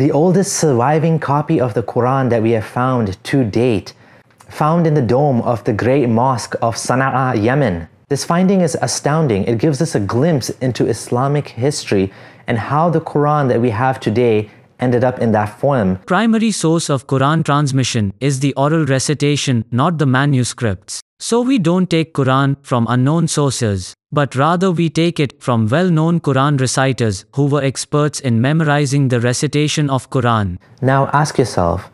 The oldest surviving copy of the Quran that we have found to date, found in the dome of the great mosque of Sana'a, Yemen. This finding is astounding. It gives us a glimpse into Islamic history and how the Quran that we have today ended up in that form. Primary source of Quran transmission is the oral recitation, not the manuscripts. So we don't take Quran from unknown sources, but rather we take it from well-known Quran reciters who were experts in memorizing the recitation of Quran. Now ask yourself,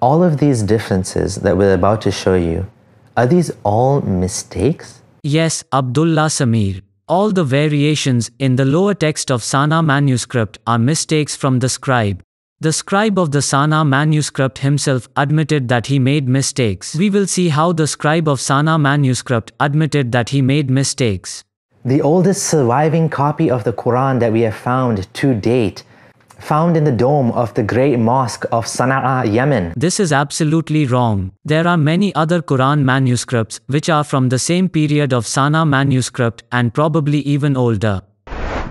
all of these differences that we're about to show you, are these all mistakes? Yes, Abdullah Sameer. All the variations in the lower text of Sana manuscript are mistakes from the scribe. The scribe of the Sana manuscript himself admitted that he made mistakes. We will see how the scribe of Sana manuscript admitted that he made mistakes. The oldest surviving copy of the Quran that we have found to date, found in the dome of the great mosque of Sana'a, Yemen. This is absolutely wrong. There are many other Quran manuscripts which are from the same period of Sana manuscript and probably even older.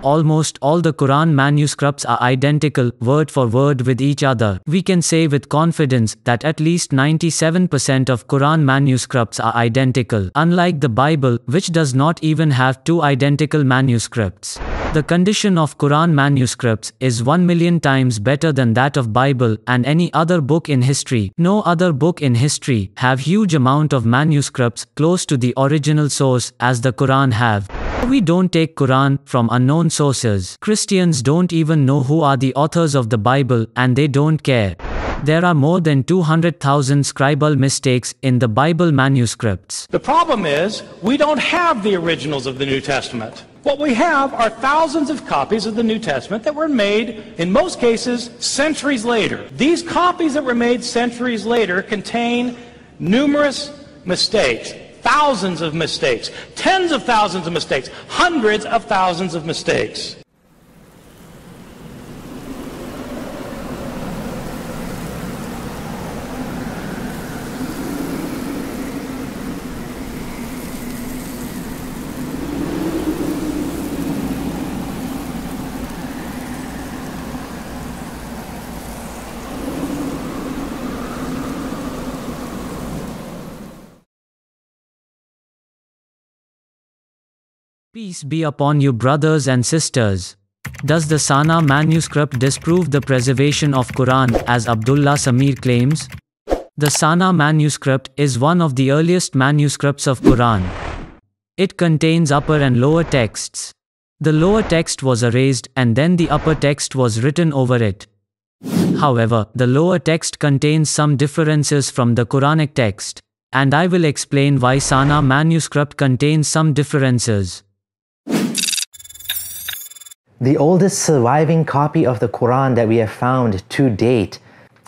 Almost all the Quran manuscripts are identical, word for word with each other. We can say with confidence that at least 97% of Quran manuscripts are identical, unlike the Bible, which does not even have two identical manuscripts. The condition of Quran manuscripts is 1 million times better than that of Bible and any other book in history. No other book in history have huge amount of manuscripts close to the original source as the Quran have. We don't take Quran from unknown sources. Christians don't even know who are the authors of the Bible and they don't care. There are more than 200,000 scribal mistakes in the Bible manuscripts. The problem is, we don't have the originals of the New Testament. What we have are thousands of copies of the New Testament that were made, in most cases, centuries later. These copies that were made centuries later contain numerous mistakes thousands of mistakes, tens of thousands of mistakes, hundreds of thousands of mistakes. Peace be upon you brothers and sisters. Does the Sana manuscript disprove the preservation of Quran as Abdullah Sameer claims? The Sana manuscript is one of the earliest manuscripts of Quran. It contains upper and lower texts. The lower text was erased and then the upper text was written over it. However, the lower text contains some differences from the Quranic text, and I will explain why Sana manuscript contains some differences. The oldest surviving copy of the Quran that we have found to date,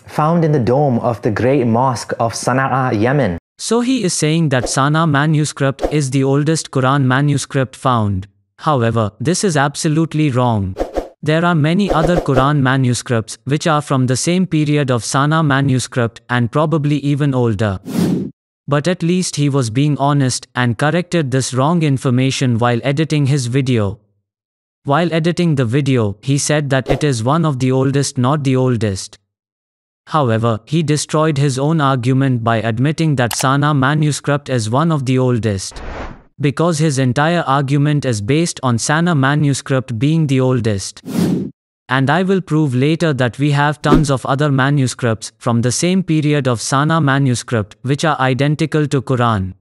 found in the dome of the great mosque of Sana'a, Yemen. So he is saying that Sana manuscript is the oldest Quran manuscript found. However, this is absolutely wrong. There are many other Quran manuscripts which are from the same period of Sana manuscript and probably even older. But at least he was being honest and corrected this wrong information while editing his video. While editing the video, he said that it is one of the oldest not the oldest. However, he destroyed his own argument by admitting that Sana manuscript is one of the oldest. Because his entire argument is based on Sana manuscript being the oldest. And I will prove later that we have tons of other manuscripts from the same period of Sana manuscript which are identical to Quran.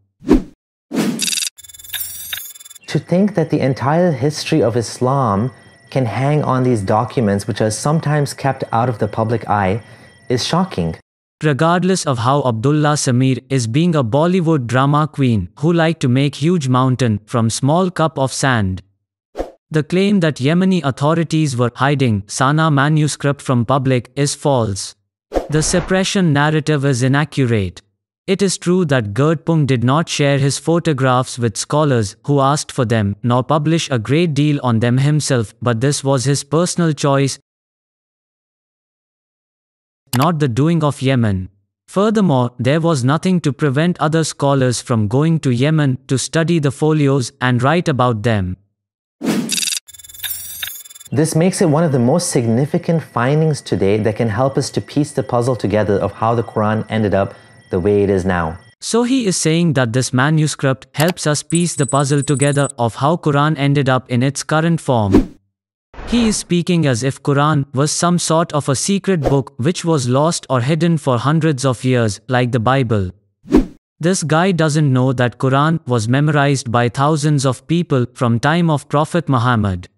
To think that the entire history of Islam can hang on these documents which are sometimes kept out of the public eye is shocking. Regardless of how Abdullah Sameer is being a Bollywood drama queen who like to make huge mountain from small cup of sand. The claim that Yemeni authorities were hiding Sana manuscript from public is false. The suppression narrative is inaccurate. It is true that Gerd Puin did not share his photographs with scholars who asked for them, nor publish a great deal on them himself, but this was his personal choice, not the doing of Yemen. Furthermore, there was nothing to prevent other scholars from going to Yemen to study the folios and write about them. This makes it one of the most significant findings today that can help us to piece the puzzle together of how the Quran ended up the way it is now. So he is saying that this manuscript helps us piece the puzzle together of how Quran ended up in its current form. He is speaking as if Quran was some sort of a secret book which was lost or hidden for hundreds of years like the Bible. This guy doesn't know that Quran was memorized by thousands of people from time of Prophet Muhammad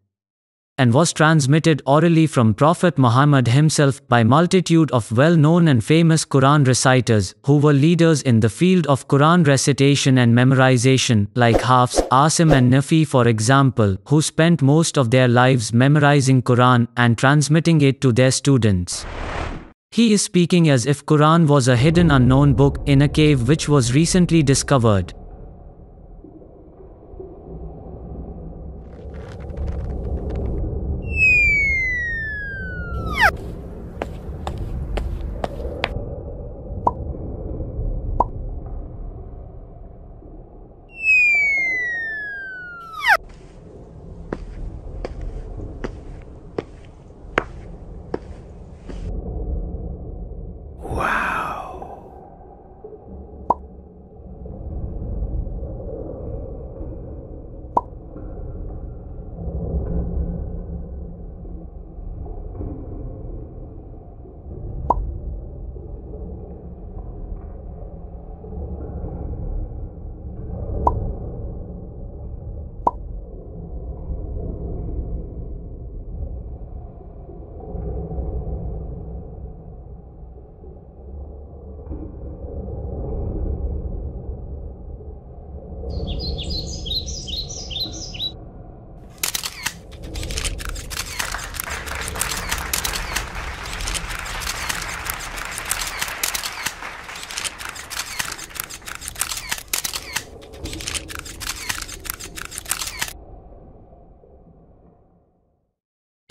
and was transmitted orally from Prophet Muhammad himself by multitude of well-known and famous Quran reciters who were leaders in the field of Quran recitation and memorization like Hafs, Asim and Nafi for example, who spent most of their lives memorizing Quran and transmitting it to their students. He is speaking as if Quran was a hidden unknown book in a cave which was recently discovered.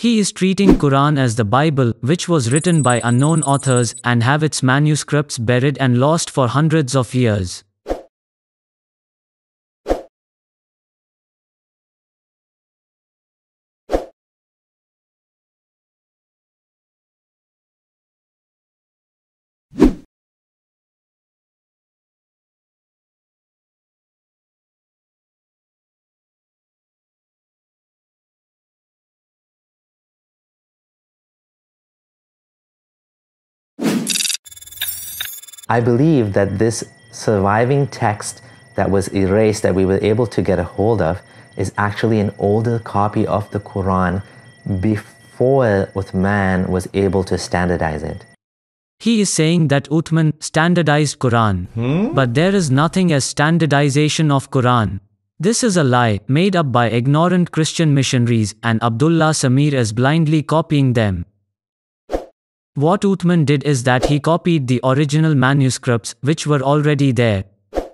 He is treating Quran as the Bible, which was written by unknown authors and have its manuscripts buried and lost for hundreds of years. I believe that this surviving text that was erased that we were able to get a hold of is actually an older copy of the Quran before Uthman was able to standardize it. He is saying that Uthman standardized Quran. Hmm? But there is nothing as standardization of Quran. This is a lie made up by ignorant Christian missionaries and Abdullah Sameer is blindly copying them. What Uthman did is that he copied the original manuscripts which were already there.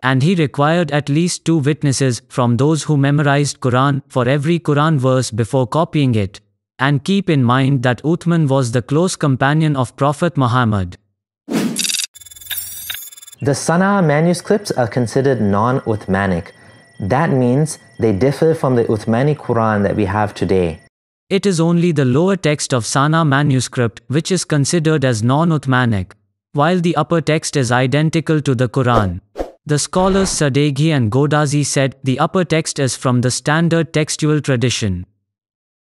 And he required at least two witnesses from those who memorized Quran for every Quran verse before copying it. And keep in mind that Uthman was the close companion of Prophet Muhammad. The Sana'a manuscripts are considered non Uthmanic. That means they differ from the Uthmani Quran that we have today. It is only the lower text of Sana manuscript which is considered as non-Uthmanic, while the upper text is identical to the Quran. The scholars Sadeghi and Goudarzi said the upper text is from the standard textual tradition.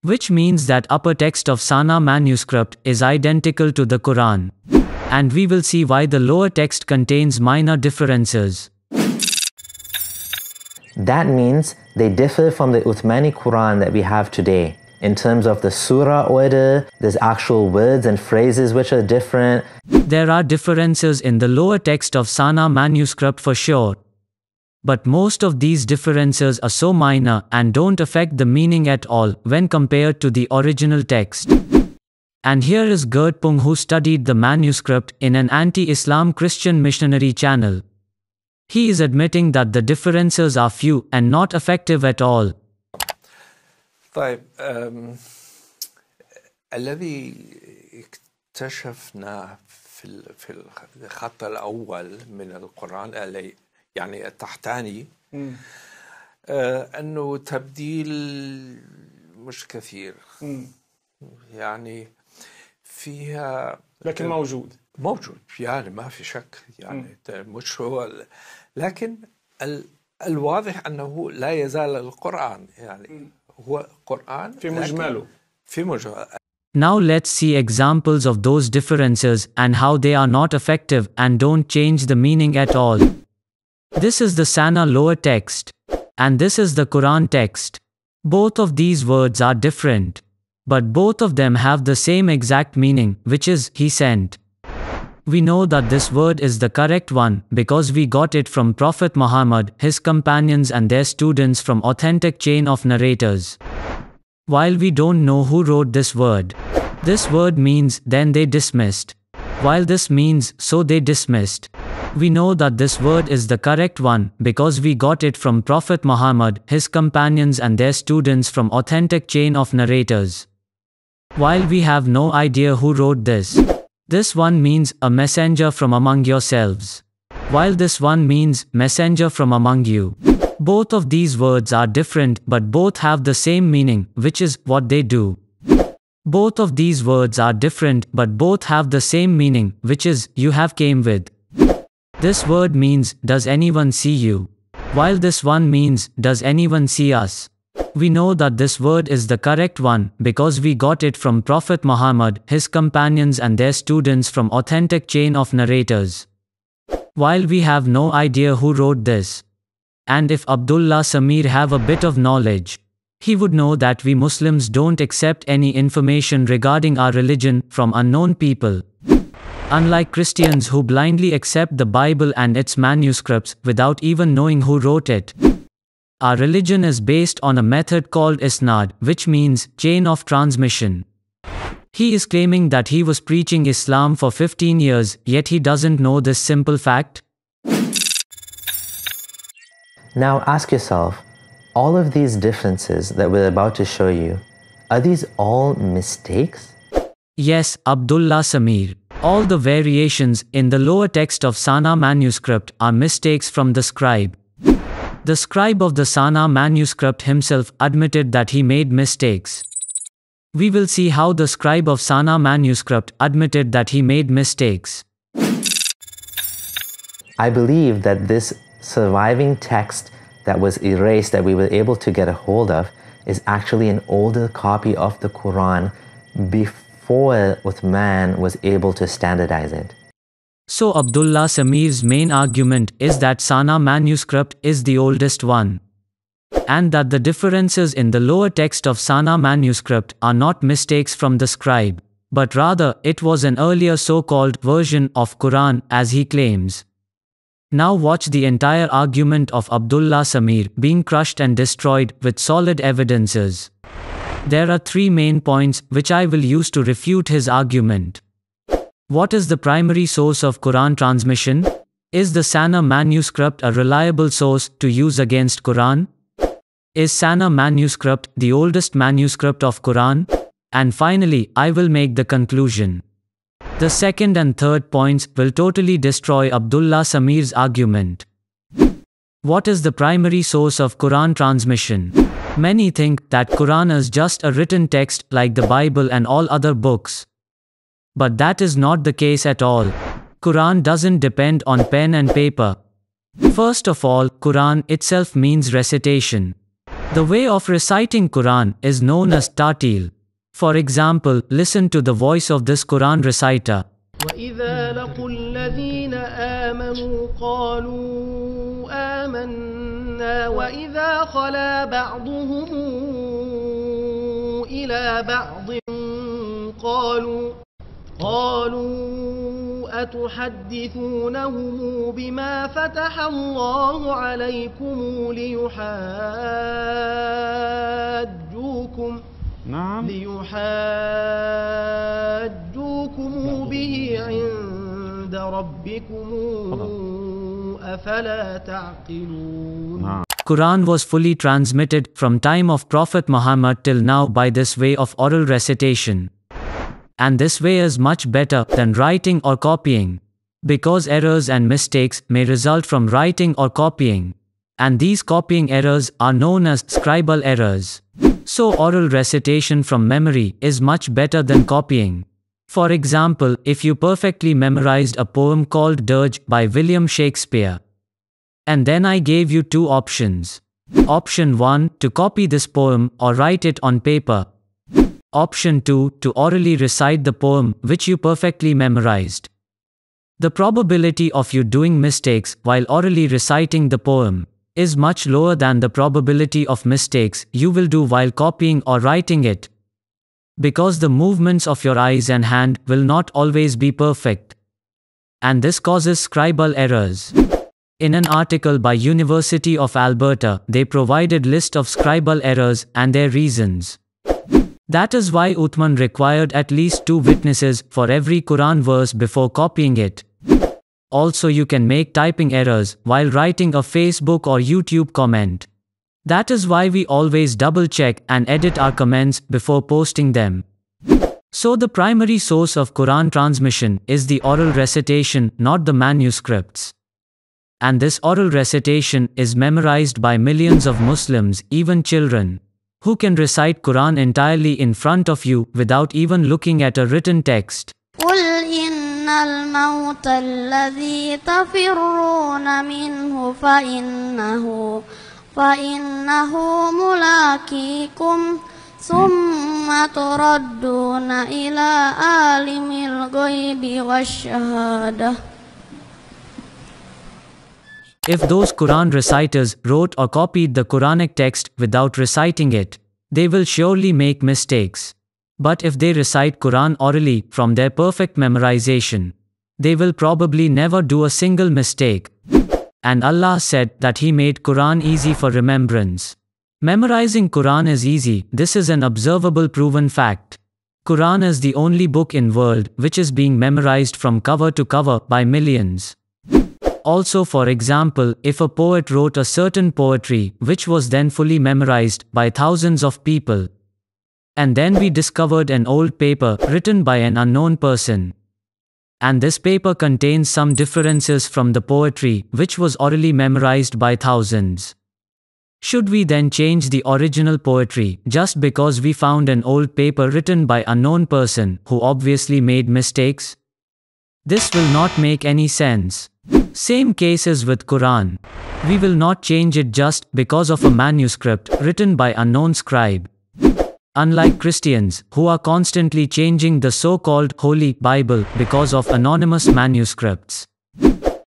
Which means that upper text of Sana manuscript is identical to the Quran. And we will see why the lower text contains minor differences. That means they differ from the Uthmani Quran that we have today. In terms of the surah order, there's actual words and phrases which are different. There are differences in the lower text of Sana manuscript for sure. But most of these differences are so minor and don't affect the meaning at all when compared to the original text. And here is Gerd Puin who studied the manuscript in an anti-Islam Christian missionary channel. He is admitting that the differences are few and not effective at all. طيب الذي اكتشفناه في في الخط الأول من القرآن الي- يعني التحتاني آه، أنه تبديل مش كثير. يعني فيها لكن موجود. موجود يعني ما في شك يعني مش هو لكن ال الواضح أنه لا يزال القرآن يعني هو قران في لكن مجمله في مجمل Now let's see examples of those differences and how they are not effective and don't change the meaning at all. This is the Sana lower text. And this is the Quran text. Both of these words are different. But both of them have the same exact meaning, which is, He sent. We know that this word is the correct one because we got it from Prophet Muhammad, his companions, and their students from authentic chain of narrators. While we don't know who wrote this word, this word means then they dismissed. While this means so they dismissed. We know that this word is the correct one because we got it from Prophet Muhammad, his companions, and their students from authentic chain of narrators. While we have no idea who wrote this, this one means a messenger from among yourselves. While this one means messenger from among you. Both of these words are different but both have the same meaning, which is what they do. Both of these words are different but both have the same meaning, which is you have came with. This word means does anyone see you? While this one means does anyone see us? We know that this word is the correct one because we got it from Prophet Muhammad, his companions, and their students from authentic chain of narrators. While we have no idea who wrote this, and if Abdullah Sameer have a bit of knowledge, he would know that we Muslims don't accept any information regarding our religion from unknown people. Unlike Christians who blindly accept the Bible and its manuscripts without even knowing who wrote it. Our religion is based on a method called isnad, which means chain of transmission. He is claiming that he was preaching Islam for 15 years, yet he doesn't know this simple fact. Now ask yourself, all of these differences that we're about to show you, are these all mistakes? Yes, Abdullah Sameer. All the variations in the lower text of Sana manuscript are mistakes from the scribe. The scribe of the Sana manuscript himself admitted that he made mistakes. We will see how the scribe of Sana manuscript admitted that he made mistakes. I believe that this surviving text that was erased that we were able to get a hold of is actually an older copy of the Quran before Uthman was able to standardize it. So Abdullah Sameer's main argument is that Sana manuscript is the oldest one. And that the differences in the lower text of Sana manuscript are not mistakes from the scribe, but rather it was an earlier so-called version of Quran as he claims. Now watch the entire argument of Abdullah Sameer being crushed and destroyed with solid evidences. There are three main points which I will use to refute his argument. What is the primary source of Quran transmission? Is the Sana manuscript a reliable source to use against Quran? Is Sana manuscript the oldest manuscript of Quran? And finally, I will make the conclusion. The second and third points will totally destroy Abdullah Sameer's argument. What is the primary source of Quran transmission? Many think that Quran is just a written text like the Bible and all other books. But that is not the case at all. Quran doesn't depend on pen and paper. First of all, Quran itself means recitation. The way of reciting Quran is known as tartil. For example, listen to the voice of this Quran reciter. قَالُوا قالوا أتحدثونهم بما فتح الله عليكم ليحاجوكم نعم ليحاجوكم به عند ربكم أفلا تعقلون Quran was fully transmitted from time of Prophet Muhammad till now by this way of oral recitation. And this way is much better than writing or copying. Because errors and mistakes may result from writing or copying. And these copying errors are known as scribal errors. So oral recitation from memory is much better than copying. For example, if you perfectly memorized a poem called Dirge by William Shakespeare. And then I gave you two options. Option 1 to copy this poem or write it on paper. Option 2 to orally recite the poem which you perfectly memorized. The probability of you doing mistakes while orally reciting the poem is much lower than the probability of mistakes you will do while copying or writing it. Because the movements of your eyes and hand will not always be perfect. And this causes scribal errors. In an article by University of Alberta, they provided list of scribal errors and their reasons. That is why Uthman required at least two witnesses for every Quran verse before copying it. Also you can make typing errors while writing a Facebook or YouTube comment. That is why we always double check and edit our comments before posting them. So the primary source of Quran transmission is the oral recitation, not the manuscripts. And this oral recitation is memorized by millions of Muslims, even children, who can recite Quran entirely in front of you without even looking at a written text. إن الموت الذي تفرون منه فإنه فإنه ملاقيكم ثم تردون إلى عالم الغيب والشهادة if those Quran reciters wrote or copied the Quranic text without reciting it, they will surely make mistakes. But if they recite Quran orally from their perfect memorization, they will probably never do a single mistake. And Allah said that He made Quran easy for remembrance. Memorizing Quran is easy, this is an observable proven fact. Quran is the only book in world which is being memorized from cover to cover by millions. Also for example, if a poet wrote a certain poetry which was then fully memorized by thousands of people, and then we discovered an old paper written by an unknown person. And this paper contains some differences from the poetry, which was orally memorized by thousands. Should we then change the original poetry just because we found an old paper written by unknown person who obviously made mistakes? This will not make any sense. Same cases with Quran. We will not change it just because of a manuscript written by unknown scribe unlike Christians, who are constantly changing the so-called Holy Bible because of anonymous manuscripts.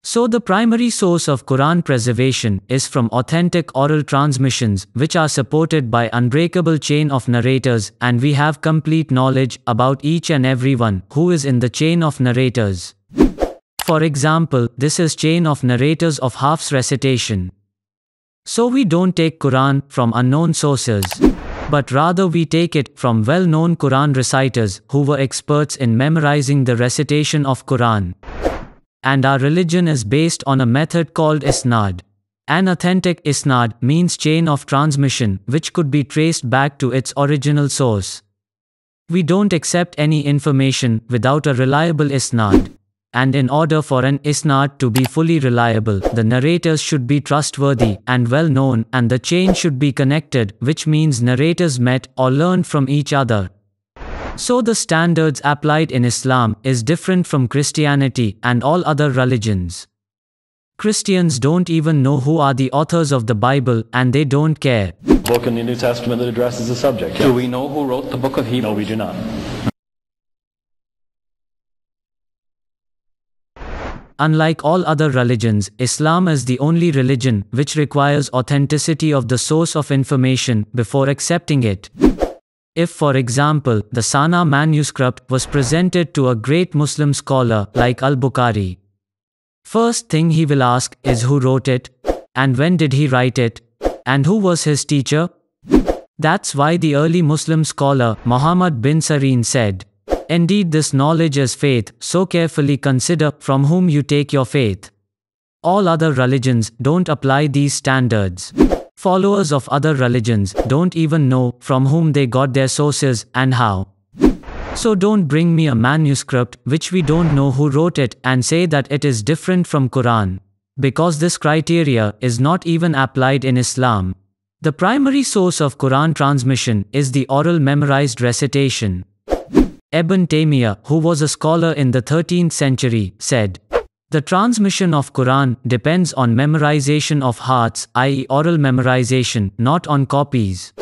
So the primary source of Quran preservation is from authentic oral transmissions which are supported by unbreakable chain of narrators and we have complete knowledge about each and everyone who is in the chain of narrators. For example, this is chain of narrators of Hafs recitation. So we don't take Quran from unknown sources but rather we take it from well-known Quran reciters who were experts in memorizing the recitation of Quran. And our religion is based on a method called isnad. An authentic isnad means chain of transmission which could be traced back to its original source. We don't accept any information without a reliable isnad and in order for an isnad to be fully reliable, the narrators should be trustworthy and well known, and the chain should be connected, which means narrators met or learned from each other. So the standards applied in Islam is different from Christianity and all other religions. Christians don't even know who are the authors of the Bible and they don't care. Book in the New Testament that addresses the subject. Do we know who wrote the book of Hebrews? No, we do not. Unlike all other religions, Islam is the only religion which requires authenticity of the source of information before accepting it. If, for example, the Sana manuscript was presented to a great Muslim scholar like Al Bukhari, first thing he will ask is who wrote it, and when did he write it, and who was his teacher? That's why the early Muslim scholar Muhammad bin Sirin said, Indeed, this knowledge is faith, so carefully consider from whom you take your faith. All other religions don't apply these standards. Followers of other religions don't even know from whom they got their sources and how. So don't bring me a manuscript which we don't know who wrote it and say that it is different from Quran. Because this criteria is not even applied in Islam. The primary source of Quran transmission is the oral memorized recitation. Ibn Taymiyyah, who was a scholar in the 13th century, said, The transmission of Quran depends on memorization of hearts, i.e. oral memorization, not on copies.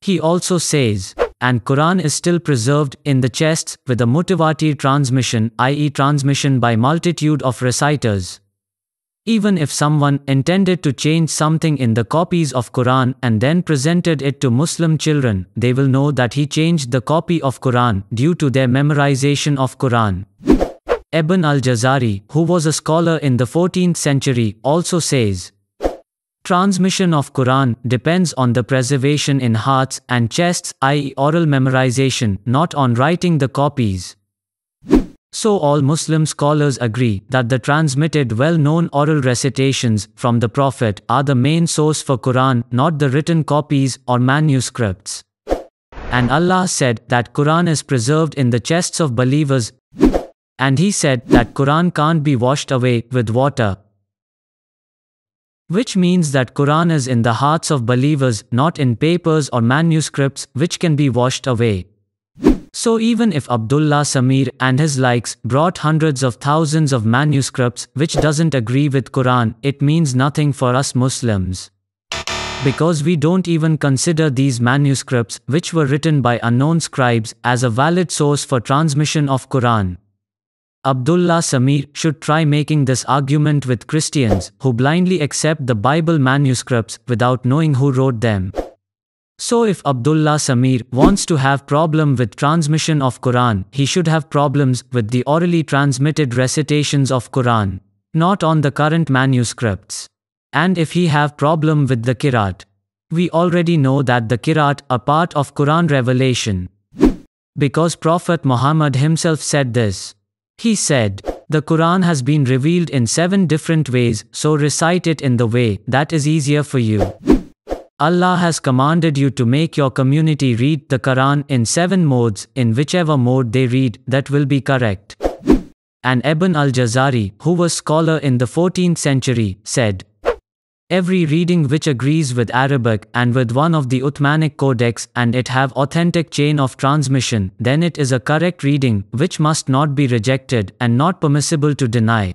He also says, and Quran is still preserved in the chests with a mutawatir transmission, i.e. transmission by multitude of reciters. Even if someone intended to change something in the copies of Quran and then presented it to Muslim children, they will know that he changed the copy of Quran due to their memorization of Quran. Ibn al-Jazari, who was a scholar in the 14th century, also says, Transmission of Quran depends on the preservation in hearts and chests, i.e. oral memorization, not on writing the copies. So all Muslim scholars agree that the transmitted well-known oral recitations from the Prophet are the main source for Quran, not the written copies or manuscripts. And Allah said that Quran is preserved in the chests of believers. And he said that Quran can't be washed away with water. Which means that Quran is in the hearts of believers, not in papers or manuscripts which can be washed away. So even if Abdullah Sameer and his likes brought hundreds of thousands of manuscripts which doesn't agree with Quran, it means nothing for us Muslims. Because we don't even consider these manuscripts which were written by unknown scribes as a valid source for transmission of Quran. Abdullah Sameer should try making this argument with Christians who blindly accept the Bible manuscripts without knowing who wrote them. So if Abdullah Sameer wants to have problem with transmission of Quran, he should have problems with the orally transmitted recitations of Quran, not on the current manuscripts. And if he have problem with the Kirat, we already know that the Kirat are part of Quran revelation. Because Prophet Muhammad himself said this. He said, the Quran has been revealed in seven different ways, so recite it in the way that is easier for you. Allah has commanded you to make your community read the Quran in seven modes, in whichever mode they read, that will be correct. And Ibn al-Jazari, who was scholar in the 14th century, said, Every reading which agrees with Arabic and with one of the Uthmanic codex and it have authentic chain of transmission, then it is a correct reading which must not be rejected and not permissible to deny.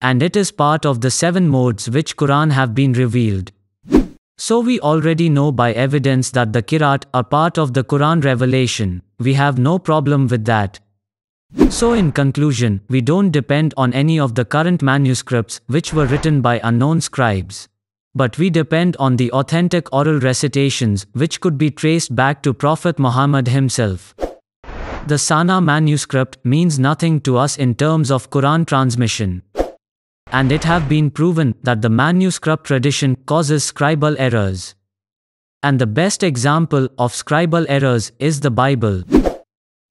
And it is part of the seven modes which Quran have been revealed. So we already know by evidence that the Kirat are part of the Quran revelation, we have no problem with that. So in conclusion, we don't depend on any of the current manuscripts which were written by unknown scribes. But we depend on the authentic oral recitations which could be traced back to Prophet Muhammad himself. The Sana manuscript means nothing to us in terms of Quran transmission and it have been proven that the manuscript tradition causes scribal errors. And the best example of scribal errors is the Bible.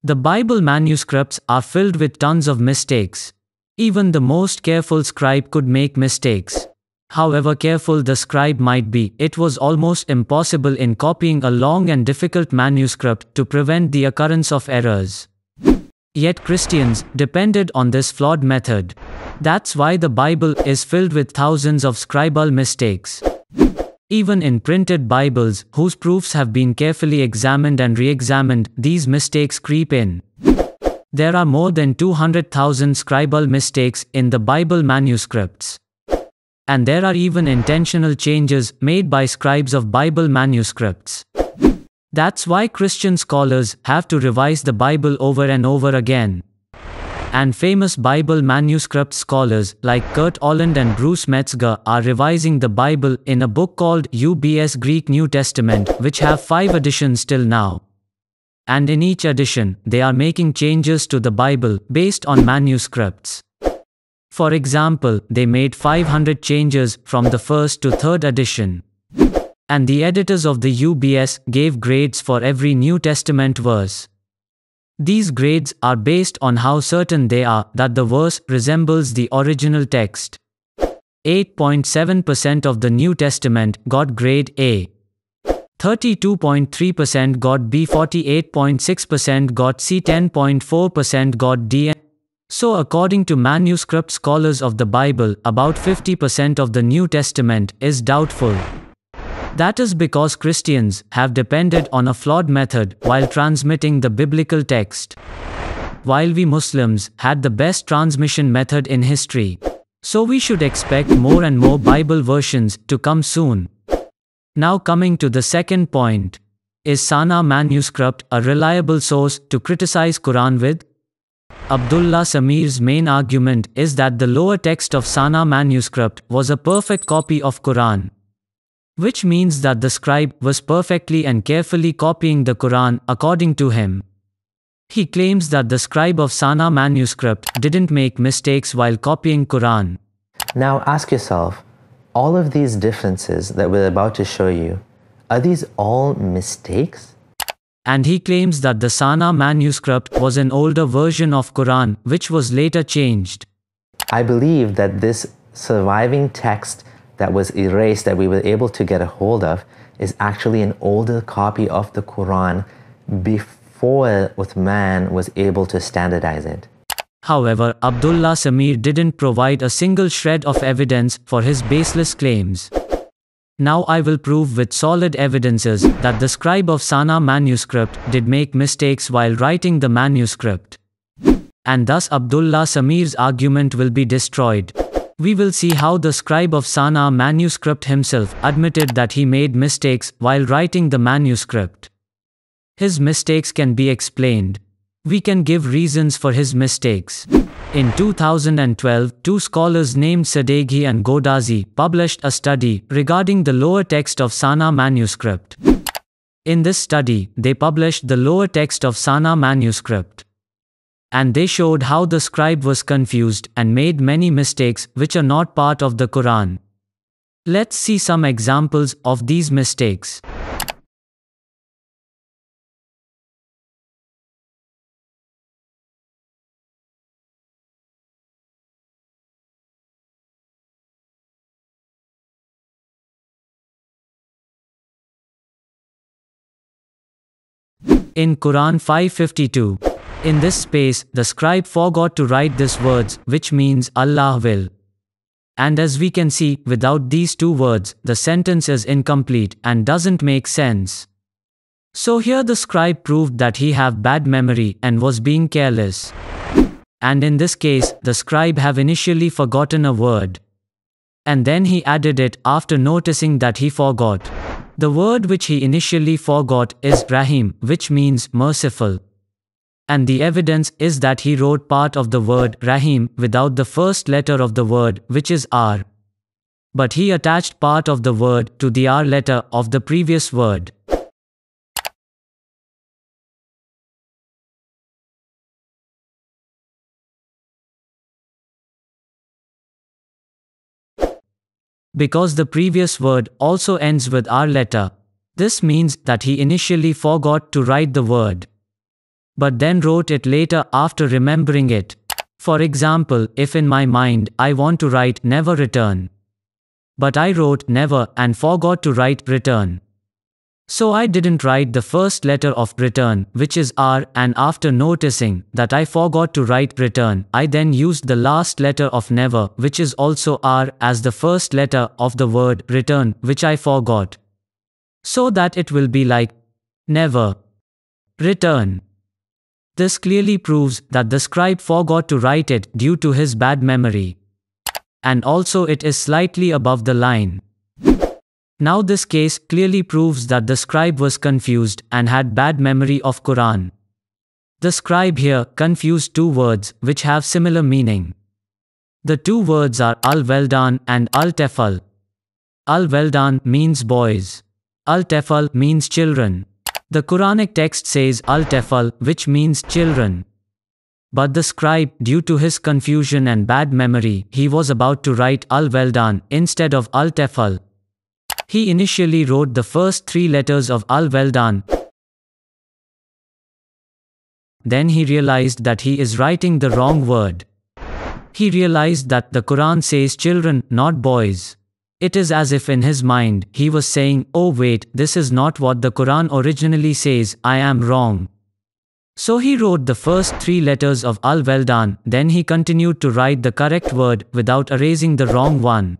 The Bible manuscripts are filled with tons of mistakes. Even the most careful scribe could make mistakes. However careful the scribe might be, it was almost impossible in copying a long and difficult manuscript to prevent the occurrence of errors. Yet Christians depended on this flawed method. That's why the Bible is filled with thousands of scribal mistakes. Even in printed Bibles, whose proofs have been carefully examined and re examined, these mistakes creep in. There are more than 200,000 scribal mistakes in the Bible manuscripts. And there are even intentional changes made by scribes of Bible manuscripts. That's why Christian scholars have to revise the Bible over and over again and famous Bible manuscript scholars like Kurt Aland and Bruce Metzger are revising the Bible in a book called UBS Greek New Testament, which have five editions till now. And in each edition, they are making changes to the Bible based on manuscripts. For example, they made 500 changes from the first to third edition. And the editors of the UBS gave grades for every New Testament verse. These grades are based on how certain they are that the verse resembles the original text. 8.7% of the New Testament got grade A. 32.3% got B, 48.6% got C, 10.4% got D, So, according to manuscript scholars of the Bible, about 50% of the New Testament is doubtful. That is because Christians have depended on a flawed method while transmitting the biblical text. While we Muslims had the best transmission method in history. So we should expect more and more Bible versions to come soon. Now coming to the second point. Is Sana manuscript a reliable source to criticize Quran with? Abdullah Sameer's main argument is that the lower text of Sana manuscript was a perfect copy of Quran. Which means that the scribe was perfectly and carefully copying the Quran according to him. He claims that the scribe of Sana manuscript didn't make mistakes while copying Quran. Now ask yourself, all of these differences that we're about to show you, are these all mistakes? And he claims that the Sana manuscript was an older version of Quran which was later changed. I believe that this surviving text that was erased that we were able to get a hold of is actually an older copy of the Quran before Uthman was able to standardize it. However, Abdullah Sameer didn't provide a single shred of evidence for his baseless claims. Now I will prove with solid evidences that the scribe of Sana manuscript did make mistakes while writing the manuscript. And thus Abdullah Sameer's argument will be destroyed. We will see how the scribe of Sana manuscript himself admitted that he made mistakes while writing the manuscript. His mistakes can be explained. We can give reasons for his mistakes. In 2012, two scholars named Sadeghi and Goudarzi published a study regarding the lower text of Sana manuscript. In this study, they published the lower text of Sana manuscript. And they showed how the scribe was confused and made many mistakes which are not part of the Quran. Let's see some examples of these mistakes. In Quran 552. In this space, the scribe forgot to write these words, which means Allah will. And as we can see, without these two words, the sentence is incomplete and doesn't make sense. So here the scribe proved that he have bad memory and was being careless. And in this case, the scribe have initially forgotten a word. And then he added it after noticing that he forgot. The word which he initially forgot is Rahim, which means merciful. And the evidence is that he wrote part of the word Rahim without the first letter of the word, which is R. But he attached part of the word to the R letter of the previous word. Because the previous word also ends with R letter. This means that he initially forgot to write the word. But then wrote it later after remembering it. For example, if in my mind I want to write never return. But I wrote never and forgot to write return. So I didn't write the first letter of return, which is R, and after noticing that I forgot to write return, I then used the last letter of never, which is also R, as the first letter of the word return, which I forgot. So that it will be like never return. This clearly proves that the scribe forgot to write it due to his bad memory. And also it is slightly above the line. Now this case clearly proves that the scribe was confused and had bad memory of Quran. The scribe here confused two words which have similar meaning. The two words are al-Weldan and al-Tefal. Al-Weldan means boys. Al-Tefal means children. The Quranic text says al-Tefal which means children. But the scribe, due to his confusion and bad memory, he was about to write al-Weldan instead of al-Tefal. He initially wrote the first three letters of Al Weldan. Then he realized that he is writing the wrong word. He realized that the Quran says children, not boys. It is as if in his mind, he was saying, oh wait, this is not what the Quran originally says, I am wrong. So he wrote the first three letters of Al Weldan, then he continued to write the correct word without erasing the wrong one.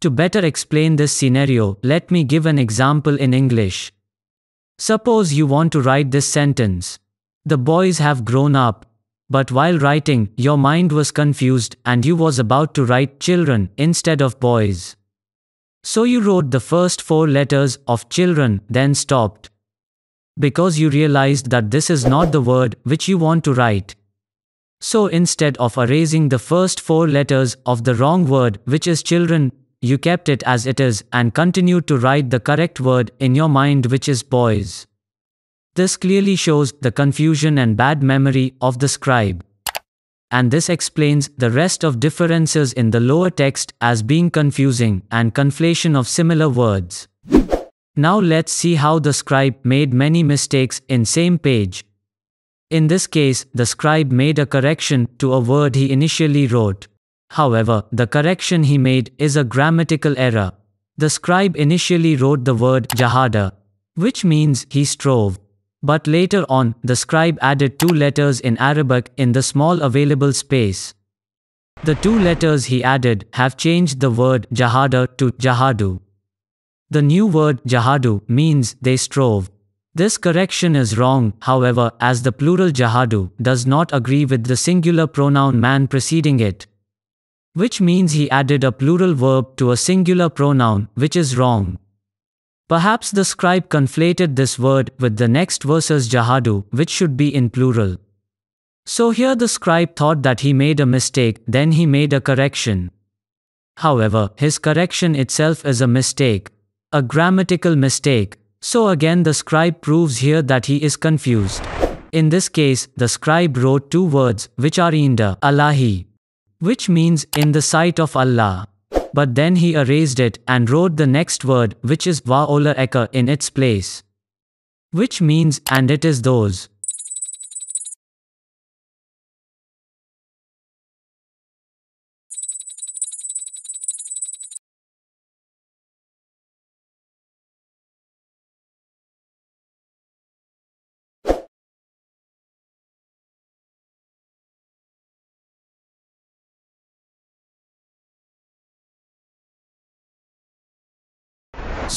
To better explain this scenario, let me give an example in English. Suppose you want to write this sentence. The boys have grown up. But while writing, your mind was confused and you was about to write children instead of boys. So you wrote the first four letters of children, then stopped. Because you realized that this is not the word which you want to write. So instead of erasing the first four letters of the wrong word, which is children, you kept it as it is and continued to write the correct word in your mind, which is boys. This clearly shows the confusion and bad memory of the scribe. And this explains the rest of differences in the lower text as being confusing and conflation of similar words. Now let's see how the scribe made many mistakes in same page. In this case, the scribe made a correction to a word he initially wrote. However, the correction he made is a grammatical error. The scribe initially wrote the word jahada, which means he strove. But later on, the scribe added two letters in Arabic in the small available space. The two letters he added have changed the word jahada to jahadu. The new word jahadu means they strove. This correction is wrong, however, as the plural jahadu does not agree with the singular pronoun man preceding it. Which means he added a plural verb to a singular pronoun, which is wrong. Perhaps the scribe conflated this word with the next verse's jahadu, which should be in plural. So here the scribe thought that he made a mistake, then he made a correction. However, his correction itself is a mistake, a grammatical mistake, so again the scribe proves here that he is confused. In this case, the scribe wrote two words, which are inda, Allahi, which means in the sight of Allah. But then he erased it and wrote the next word, which is wa ola eka in its place. Which means, and it is those.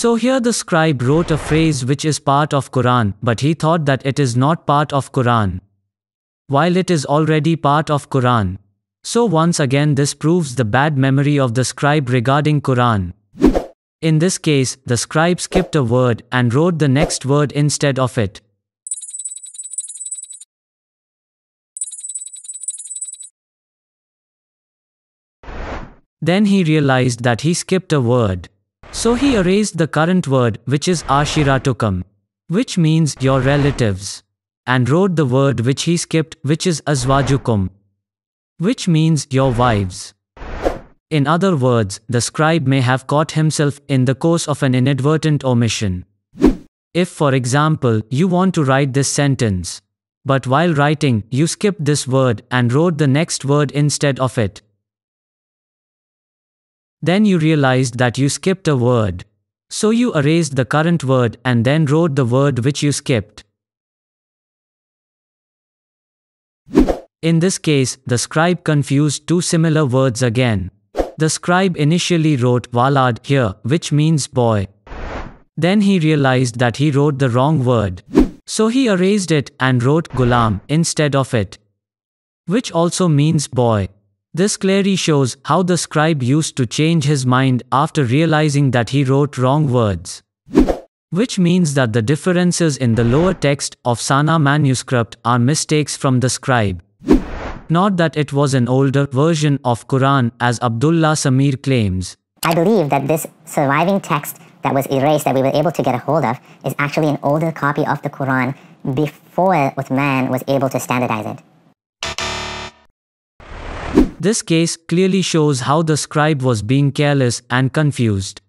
So here the scribe wrote a phrase which is part of Quran, but he thought that it is not part of Quran. While it is already part of Quran. So once again this proves the bad memory of the scribe regarding Quran. In this case, the scribe skipped a word and wrote the next word instead of it. Then he realized that he skipped a word. So he erased the current word, which is ashiratukum, which means your relatives, and wrote the word which he skipped, which is azwajukum, which means your wives. In other words, the scribe may have caught himself in the course of an inadvertent omission. If, for example, you want to write this sentence, but while writing, you skipped this word and wrote the next word instead of it, then you realized that you skipped a word. So you erased the current word and then wrote the word which you skipped. In this case, the scribe confused two similar words again. The scribe initially wrote walad here, which means boy. Then he realized that he wrote the wrong word. So he erased it and wrote gulam instead of it. Which also means boy. This clearly shows how the scribe used to change his mind after realizing that he wrote wrong words. Which means that the differences in the lower text of Sana manuscript are mistakes from the scribe. Not that it was an older version of Quran as Abdullah Sameer claims. I believe that this surviving text that was erased that we were able to get a hold of is actually an older copy of the Quran before Uthman was able to standardize it. This case clearly shows how the scribe was being careless and confused.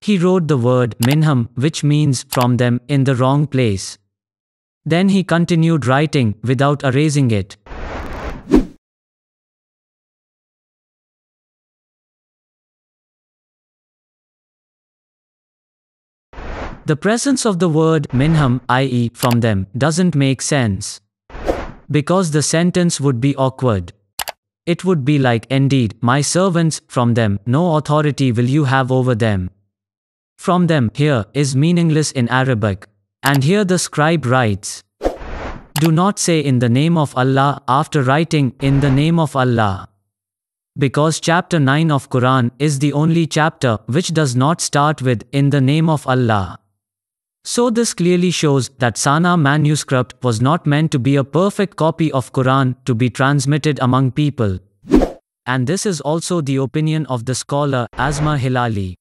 He wrote the word minhum, which means from them, in the wrong place. Then he continued writing without erasing it. The presence of the word minhum, i.e., from them, doesn't make sense. Because the sentence would be awkward. It would be like, Indeed, my servants, from them, no authority will you have over them. From them, here, is meaningless in Arabic. And here the scribe writes, Do not say in the name of Allah after writing in the name of Allah. Because chapter 9 of Quran is the only chapter which does not start with in the name of Allah. So this clearly shows that Sana manuscript was not meant to be a perfect copy of Quran to be transmitted among people. And this is also the opinion of the scholar Asma Hilali.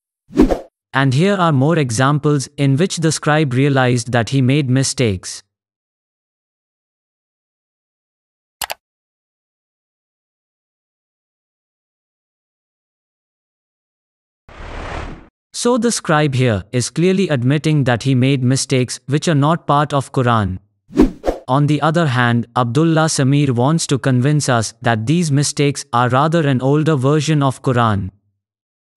And here are more examples in which the scribe realized that he made mistakes. So the scribe here is clearly admitting that he made mistakes which are not part of Quran. On the other hand, Abdullah Sameer wants to convince us that these mistakes are rather an older version of Quran.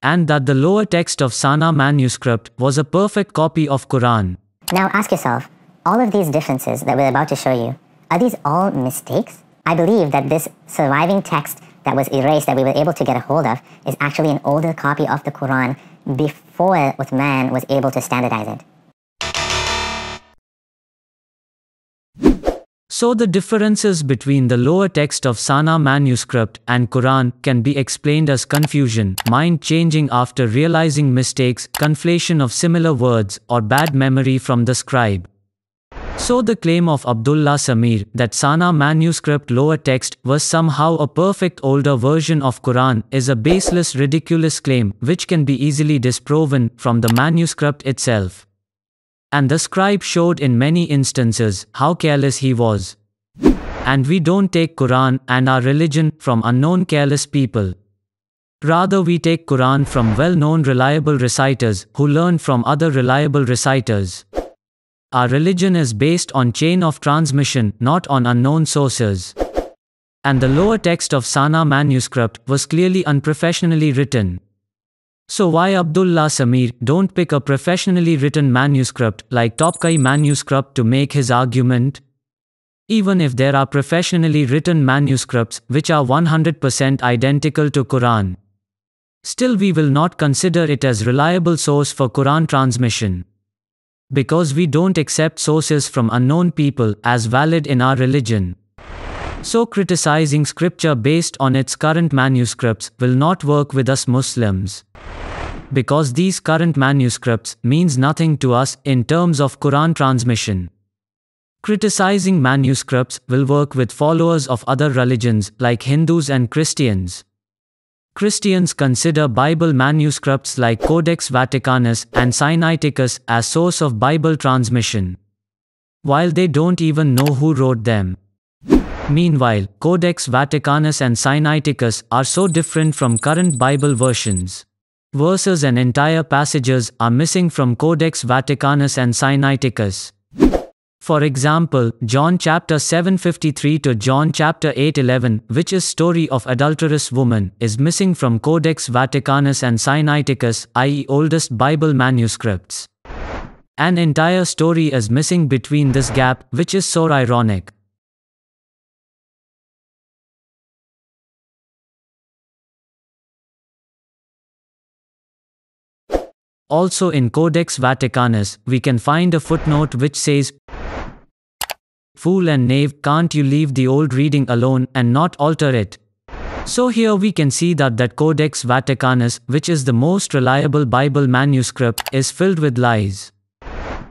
And that the lower text of Sana manuscript was a perfect copy of Quran. Now ask yourself, all of these differences that we're about to show you, are these all mistakes? I believe that this surviving text that was erased that we were able to get a hold of is actually an older copy of the Quran before Uthman was able to standardize it. So the differences between the lower text of Sana manuscript and Quran can be explained as confusion, mind changing after realizing mistakes, conflation of similar words, or bad memory from the scribe. So the claim of Abdullah Sameer that Sana manuscript lower text was somehow a perfect older version of Quran is a baseless ridiculous claim which can be easily disproven from the manuscript itself. And the scribe showed in many instances how careless he was. And we don't take Quran and our religion from unknown careless people. Rather we take Quran from well-known reliable reciters who learn from other reliable reciters. Our religion is based on chain of transmission, not on unknown sources. And the lower text of Sana manuscript was clearly unprofessionally written. So why Abdullah Sameer don't pick a professionally written manuscript like Topkapi manuscript to make his argument? Even if there are professionally written manuscripts which are 100% identical to Quran. Still we will not consider it as reliable source for Quran transmission because we don't accept sources from unknown people as valid in our religion. So criticizing scripture based on its current manuscripts will not work with us Muslims. Because these current manuscripts means nothing to us in terms of Quran transmission. Criticizing manuscripts will work with followers of other religions like Hindus and Christians. Christians consider Bible manuscripts like Codex Vaticanus and Sinaiticus as source of Bible transmission. While they don't even know who wrote them. Meanwhile, Codex Vaticanus and Sinaiticus are so different from current Bible versions. Verses and entire passages are missing from Codex Vaticanus and Sinaiticus. For example, John chapter 753 to John chapter 811, which is story of adulterous woman, is missing from Codex Vaticanus and Sinaiticus, i.e. oldest Bible manuscripts. An entire story is missing between this gap, which is so ironic. Also in Codex Vaticanus, we can find a footnote which says, Fool and knave, can't you leave the old reading alone and not alter it? So here we can see that that Codex Vaticanus, which is the most reliable Bible manuscript, is filled with lies.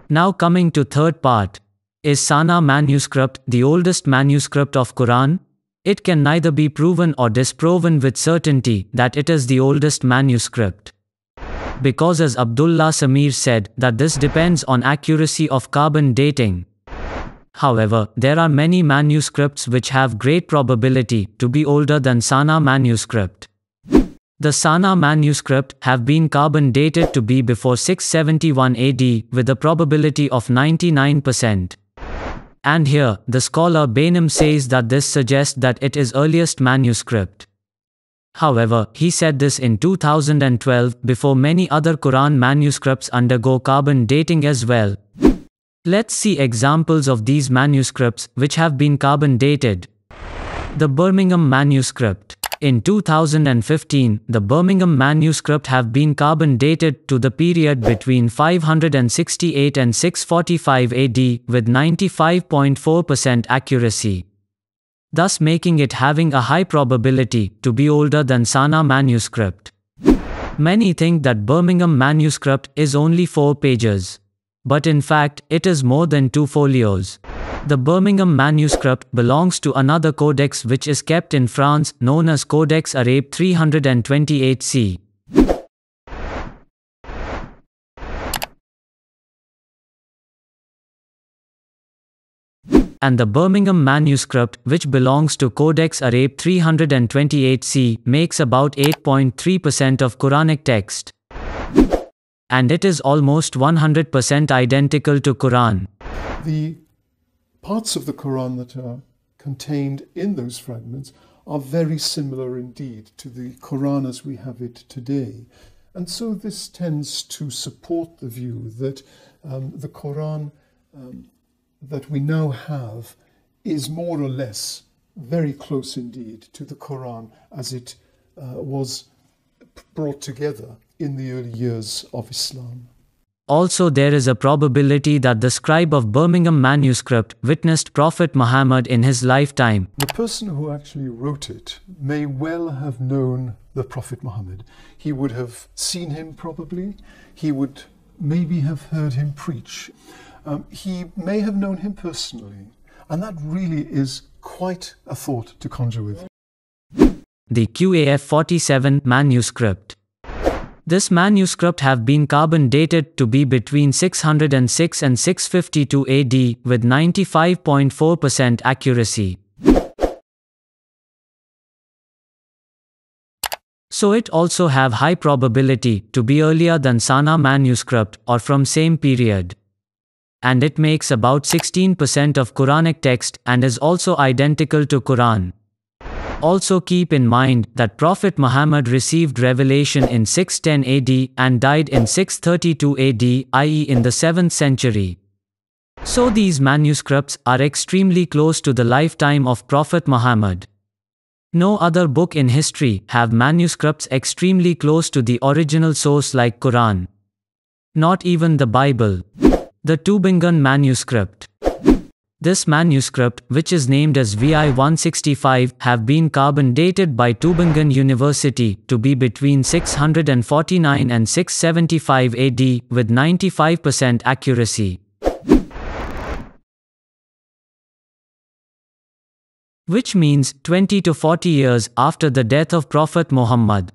Now coming to third part. Is Sana manuscript the oldest manuscript of Quran? It can neither be proven or disproven with certainty that it is the oldest manuscript. Because as Abdullah Sameer said, that this depends on accuracy of carbon dating. However, there are many manuscripts which have great probability to be older than Sana manuscript. The Sana manuscript have been carbon dated to be before 671 AD with a probability of 99%. And here, the scholar Behnam says that this suggests that it is earliest manuscript. However, he said this in 2012 before many other Quran manuscripts undergo carbon dating as well. Let's see examples of these manuscripts which have been carbon dated. The Birmingham manuscript. In 2015, the Birmingham manuscript have been carbon dated to the period between 568 and 645 AD with 95.4% accuracy. Thus making it having a high probability to be older than Sana manuscript. Many think that Birmingham manuscript is only 4 pages. But in fact, it is more than 2 folios. The Birmingham manuscript belongs to another codex which is kept in France, known as Codex Arabe 328c. And the Birmingham manuscript, which belongs to Codex Arabe 328c, makes about 8.3% of Quranic text. And it is almost 100% identical to Quran. The parts of the Quran that are contained in those fragments are very similar indeed to the Quran as we have it today. And so this tends to support the view that um, the Quran um, that we now have is more or less very close indeed to the Quran as it uh, was brought together in the early years of Islam. Also there is a probability that the scribe of Birmingham manuscript witnessed Prophet Muhammad in his lifetime. The person who actually wrote it may well have known the Prophet Muhammad. He would have seen him probably. He would maybe have heard him preach. Um, he may have known him personally. And that really is quite a thought to conjure with. The QAF 47 manuscript. This manuscript have been carbon dated to be between 606 and 652 AD with 95.4% accuracy. So it also have high probability to be earlier than Sana manuscript or from same period. And it makes about 16% of Quranic text and is also identical to Quran. Also keep in mind that Prophet Muhammad received revelation in 610 AD and died in 632 AD, i.e. in the 7th century. So these manuscripts are extremely close to the lifetime of Prophet Muhammad. No other book in history have manuscripts extremely close to the original source like Quran. Not even the Bible. The Tübingen manuscript. This manuscript, which is named as VI-165, have been carbon dated by Tübingen University to be between 649 and 675 AD with 95% accuracy. Which means 20 to 40 years after the death of Prophet Muhammad.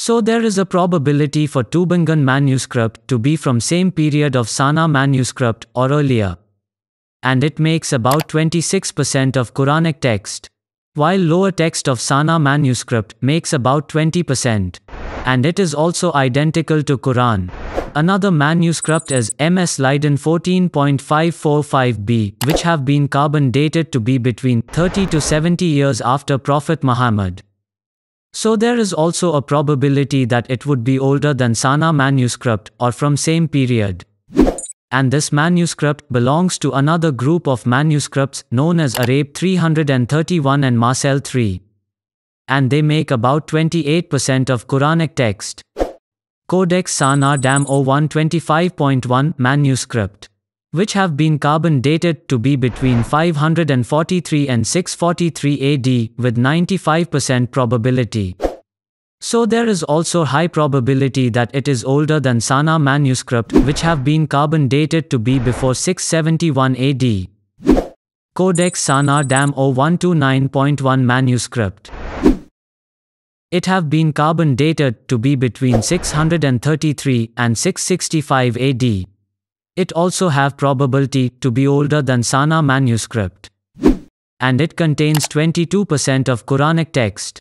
So there is a probability for Tübingen manuscript to be from same period of Sana manuscript or earlier. And it makes about 26% of Quranic text. While lower text of Sana manuscript makes about 20%. And it is also identical to Quran. Another manuscript is MS Leiden 14.545b, which have been carbon dated to be between 30 to 70 years after Prophet Muhammad. So there is also a probability that it would be older than Sana manuscript or from same period. And this manuscript belongs to another group of manuscripts known as Arabe 331 and Marcel 3. And they make about 28% of Quranic text. Codex Sana Dam 0125.1 manuscript which have been carbon dated to be between 543 and 643 AD with 95% probability. So there is also high probability that it is older than Sana manuscript which have been carbon dated to be before 671 AD. Codex Sana Dam 0129.1 manuscript. It have been carbon dated to be between 633 and 665 AD. It also have probability to be older than Sana manuscript. And it contains 22% of Quranic text.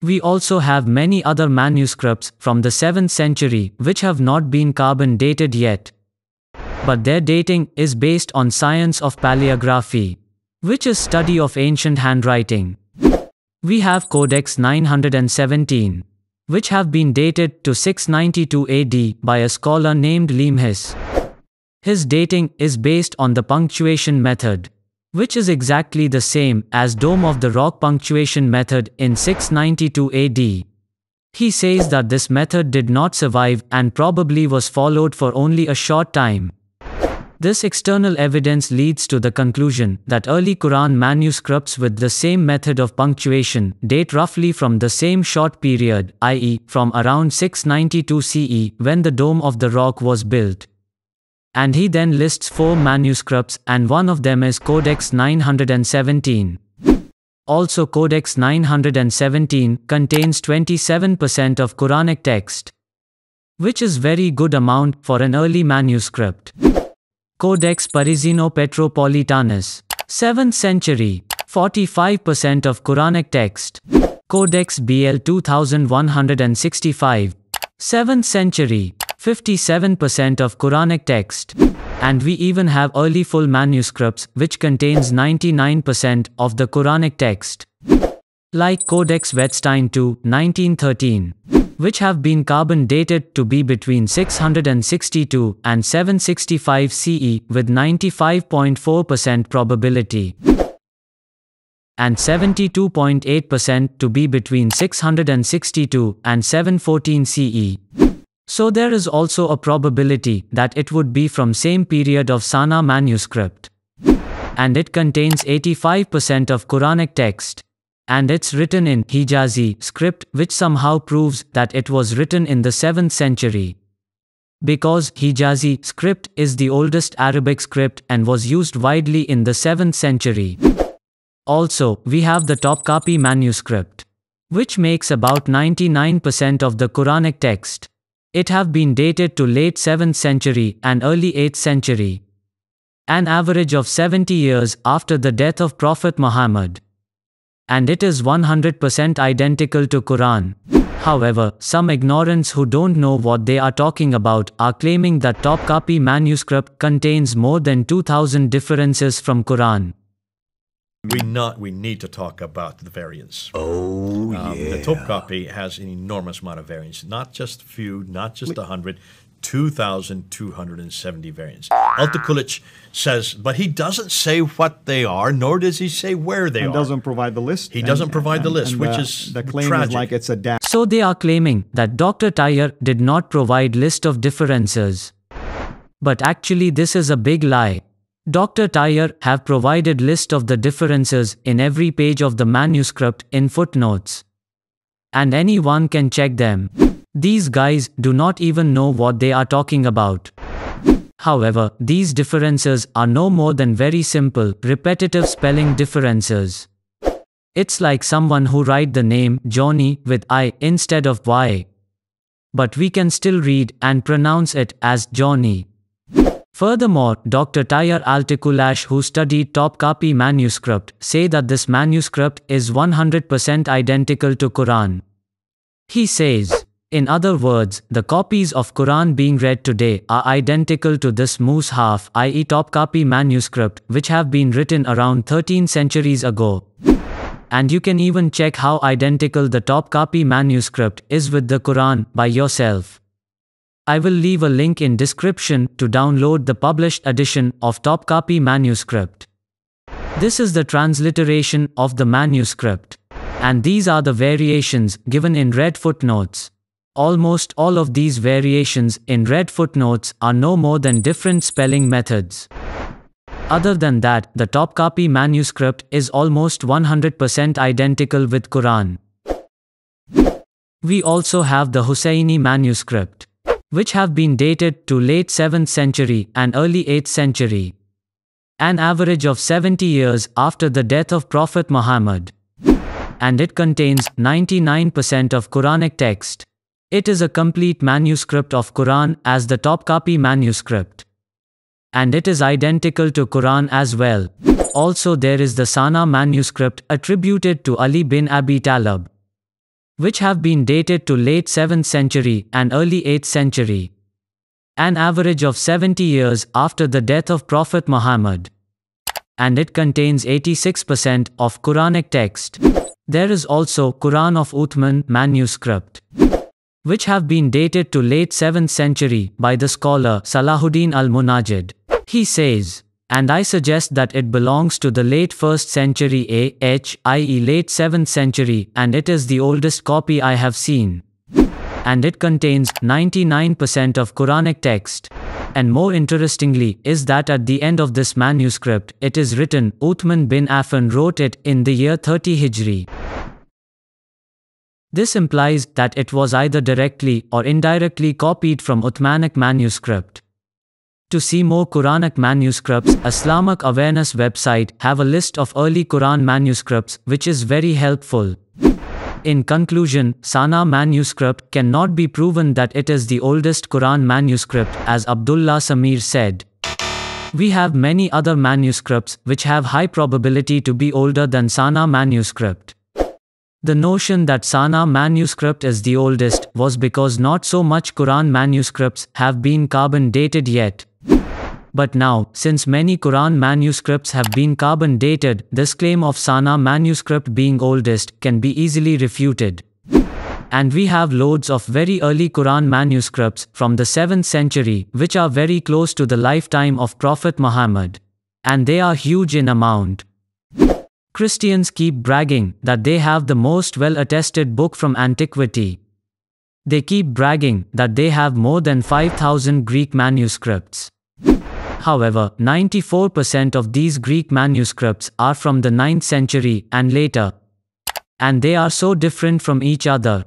We also have many other manuscripts from the 7th century which have not been carbon dated yet. but their dating is based on science of paleography, which is study of ancient handwriting. We have Codex 917, which have been dated to 692 AD by a scholar named Lemhis. His dating is based on the punctuation method, which is exactly the same as Dome of the Rock punctuation method in 692 AD. He says that this method did not survive and probably was followed for only a short time. This external evidence leads to the conclusion that early Quran manuscripts with the same method of punctuation date roughly from the same short period, i.e., from around 692 CE when the Dome of the Rock was built. And he then lists four manuscripts, and one of them is Codex 917. Also Codex 917 contains 27% of Quranic text, which is very good amount for an early manuscript. Codex Parisino Petropolitanus, 7th century, 45% of Quranic text. Codex BL 2165, 7th century, 57% of Quranic text. And we even have early full manuscripts which contains 99% of the Quranic text. Like Codex Wetzstein II, 1913, which have been carbon dated to be between 662 and 765 CE with 95.4% probability and 72.8% to be between 662 and 714 CE. So there is also a probability that it would be from same period of Sana manuscript. And it contains 85% of Quranic text. And it's written in Hijazi script which somehow proves that it was written in the 7th century. Because Hijazi script is the oldest Arabic script and was used widely in the 7th century. Also, we have the Topkapi manuscript, which makes about 99% of the Quranic text. It have been dated to late 7th century and early 8th century. An average of 70 years after the death of Prophet Muhammad. And it is 100% identical to Quran. However, some ignorants who don't know what they are talking about are claiming that Topkapi manuscript contains more than 2000 differences from Quran. We not we need to talk about the variants. Oh Um, yeah. The Topkapi has an enormous amount of variants, not just a few, not just a hundred. 2,270 variants. Altikulac says, but he doesn't say what they are, nor does he say where they and are. doesn't provide the list. He and- doesn't provide the and- list, and which the- is the claim tragic. is like it's a dash. So they are claiming that Dr. Tayyar did not provide list of differences. But actually this is a big lie. Dr. Tayyar have provided list of the differences in every page of the manuscript in footnotes. And anyone can check them. These guys do not even know what they are talking about. However, these differences are no more than very simple, repetitive spelling differences. It's like someone who write the name Johnny with I instead of Y. But we can still read and pronounce it as Johnny. Furthermore, Dr. Tayyar Altikulac who studied Topkapi manuscript say that this manuscript is 100% identical to Quran. He says, in other words, the copies of Quran being read today are identical to this Mushaf i.e. Topkapi manuscript which have been written around 13 centuries ago. And you can even check how identical the Topkapi manuscript is with the Quran by yourself. I will leave a link in description to download the published edition of Topkapi manuscript. This is the transliteration of the manuscript. And these are the variations given in red footnotes. Almost all of these variations in red footnotes are no more than different spelling methods. Other than that, the Topkapi manuscript is almost 100% identical with Quran. We also have the Husseini manuscript, which have been dated to late 7th century and early 8th century. An average of 70 years after the death of Prophet Muhammad. And it contains 99% of Quranic text. It is a complete manuscript of Quran as the Topkapi manuscript. And it is identical to Quran as well. Also there is the Sana manuscript attributed to Ali bin Abi Talib, which have been dated to late 7th century and early 8th century. an average of 70 years after the death of Prophet Muhammad. And it contains 86% of Quranic text. There is also Quran of Uthman manuscript, which have been dated to late 7th century by the scholar Salahuddin al-Munajid. He says, and I suggest that it belongs to the late 1st century AH, i.e. late 7th century, and it is the oldest copy I have seen. And it contains 99% of Quranic text. And more interestingly, is that at the end of this manuscript, it is written, Uthman bin Affan wrote it in the year 30 Hijri. This implies that it was either directly or indirectly copied from Uthmanic manuscript. To see more Quranic manuscripts, Islamic Awareness website have a list of early Quran manuscripts which is very helpful. In conclusion, Sana manuscript cannot be proven that it is the oldest Quran manuscript as Abdullah Sameer said. We have many other manuscripts which have high probability to be older than Sana manuscript. The notion that Sana manuscript is the oldest was because not so much Quran manuscripts have been carbon dated yet. But now, since many Quran manuscripts have been carbon dated, this claim of Sana manuscript being oldest can be easily refuted. And we have loads of very early Quran manuscripts from the 7th century which are very close to the lifetime of Prophet Muhammad. And they are huge in amount. Christians keep bragging that they have the most well attested book from antiquity. They keep bragging that they have more than 5,000 Greek manuscripts. However, 94% of these Greek manuscripts are from the 9th century and later. And they are so different from each other.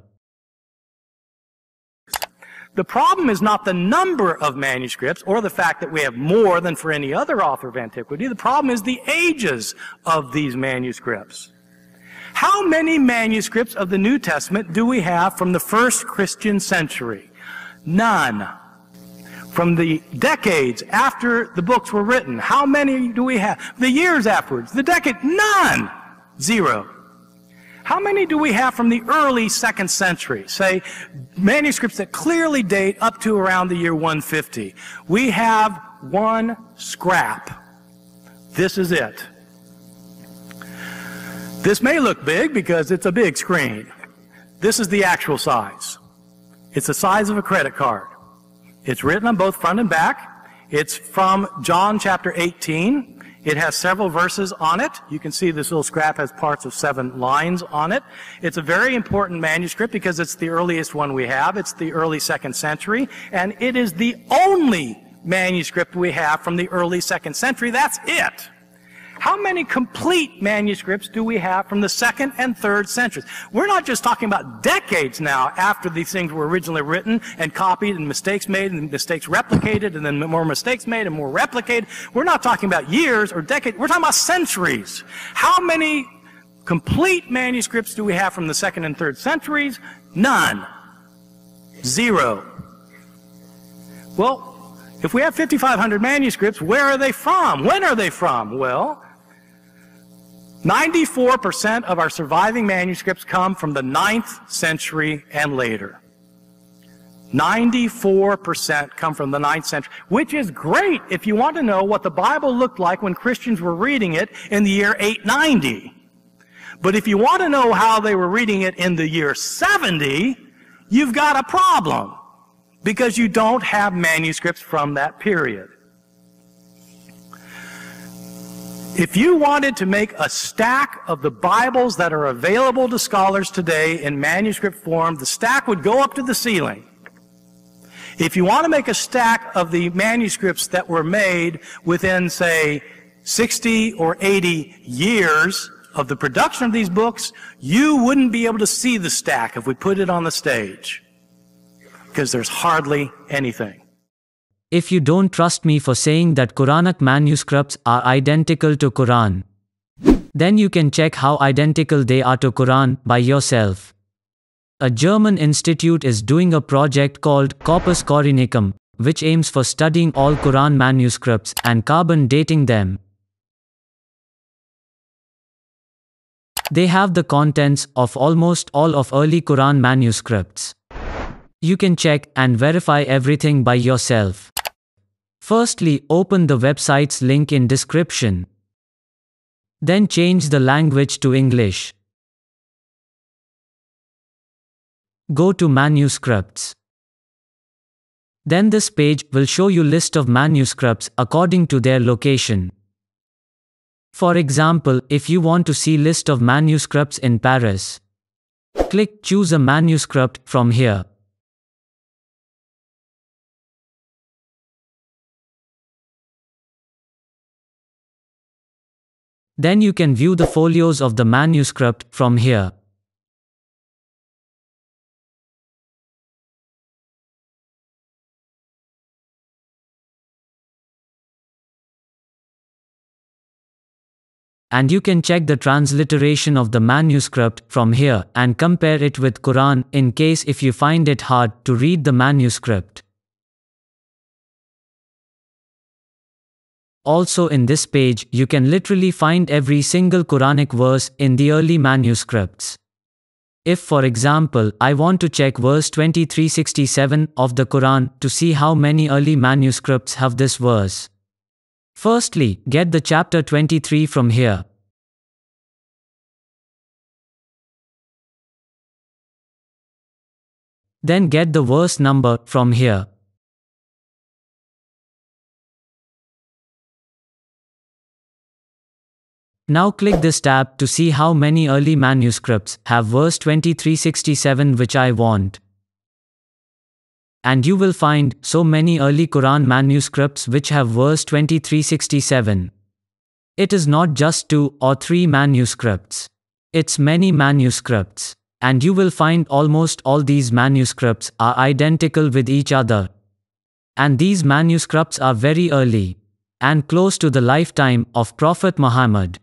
The problem is not the number of manuscripts or the fact that we have more than for any other author of antiquity. The problem is the ages of these manuscripts. How many manuscripts of the New Testament do we have from the first Christian century? None. From the decades after the books were written, how many do we have? The years afterwards, the decade, none. Zero. How many do we have from the early second century? Say, manuscripts that clearly date up to around the year 150. We have one scrap. This is it. This may look big because it's a big screen. This is the actual size. It's the size of a credit card. It's written on both front and back. It's from John chapter 18. It has several verses on it. You can see this little scrap has parts of seven lines on it. It's a very important manuscript because it's the earliest one we have. It's the early second century, and it is the only manuscript we have from the early second century. That's it. How many complete manuscripts do we have from the second and third centuries? We're not just talking about decades now after these things were originally written and copied and mistakes made and mistakes replicated and then more mistakes made and more replicated. We're not talking about years or decades. We're talking about centuries. How many complete manuscripts do we have from the second and third centuries? None. Zero. Well, if we have 5,500 manuscripts, where are they from? When are they from? Well, 94% of our surviving manuscripts come from the 9th century and later. 94% come from the 9th century, which is great if you want to know what the Bible looked like when Christians were reading it in the year 890. But if you want to know how they were reading it in the year 70, you've got a problem because you don't have manuscripts from that period. If you wanted to make a stack of the Bibles that are available to scholars today in manuscript form, the stack would go up to the ceiling. If you want to make a stack of the manuscripts that were made within, say, 60 or 80 years of the production of these books, you wouldn't be able to see the stack if we put it on the stage. Because there's hardly anything. If you don't trust me for saying that Quranic manuscripts are identical to Quran, then you can check how identical they are to Quran by yourself. A German institute is doing a project called Corpus Coranicum, which aims for studying all Quran manuscripts and carbon dating them. They have the contents of almost all of early Quran manuscripts. You can check and verify everything by yourself. Firstly, open the website's link in description. Then change the language to English. Go to manuscripts. Then this page will show you list of manuscripts according to their location. For example, if you want to see list of manuscripts in Paris, click choose a manuscript from here. Then you can view the folios of the manuscript from here. And you can check the transliteration of the manuscript from here and compare it with Quran in case if you find it hard to read the manuscript. Also in this page, you can literally find every single Quranic verse in the early manuscripts. If for example, I want to check verse 2367 of the Quran to see how many early manuscripts have this verse. Firstly, get the chapter 23 from here. Then get the verse number from here. Now click this tab to see how many early manuscripts have verse 2367 which I want. And you will find so many early Quran manuscripts which have verse 2367. It is not just two or three manuscripts. It's many manuscripts. And you will find almost all these manuscripts are identical with each other. And these manuscripts are very early and close to the lifetime of Prophet Muhammad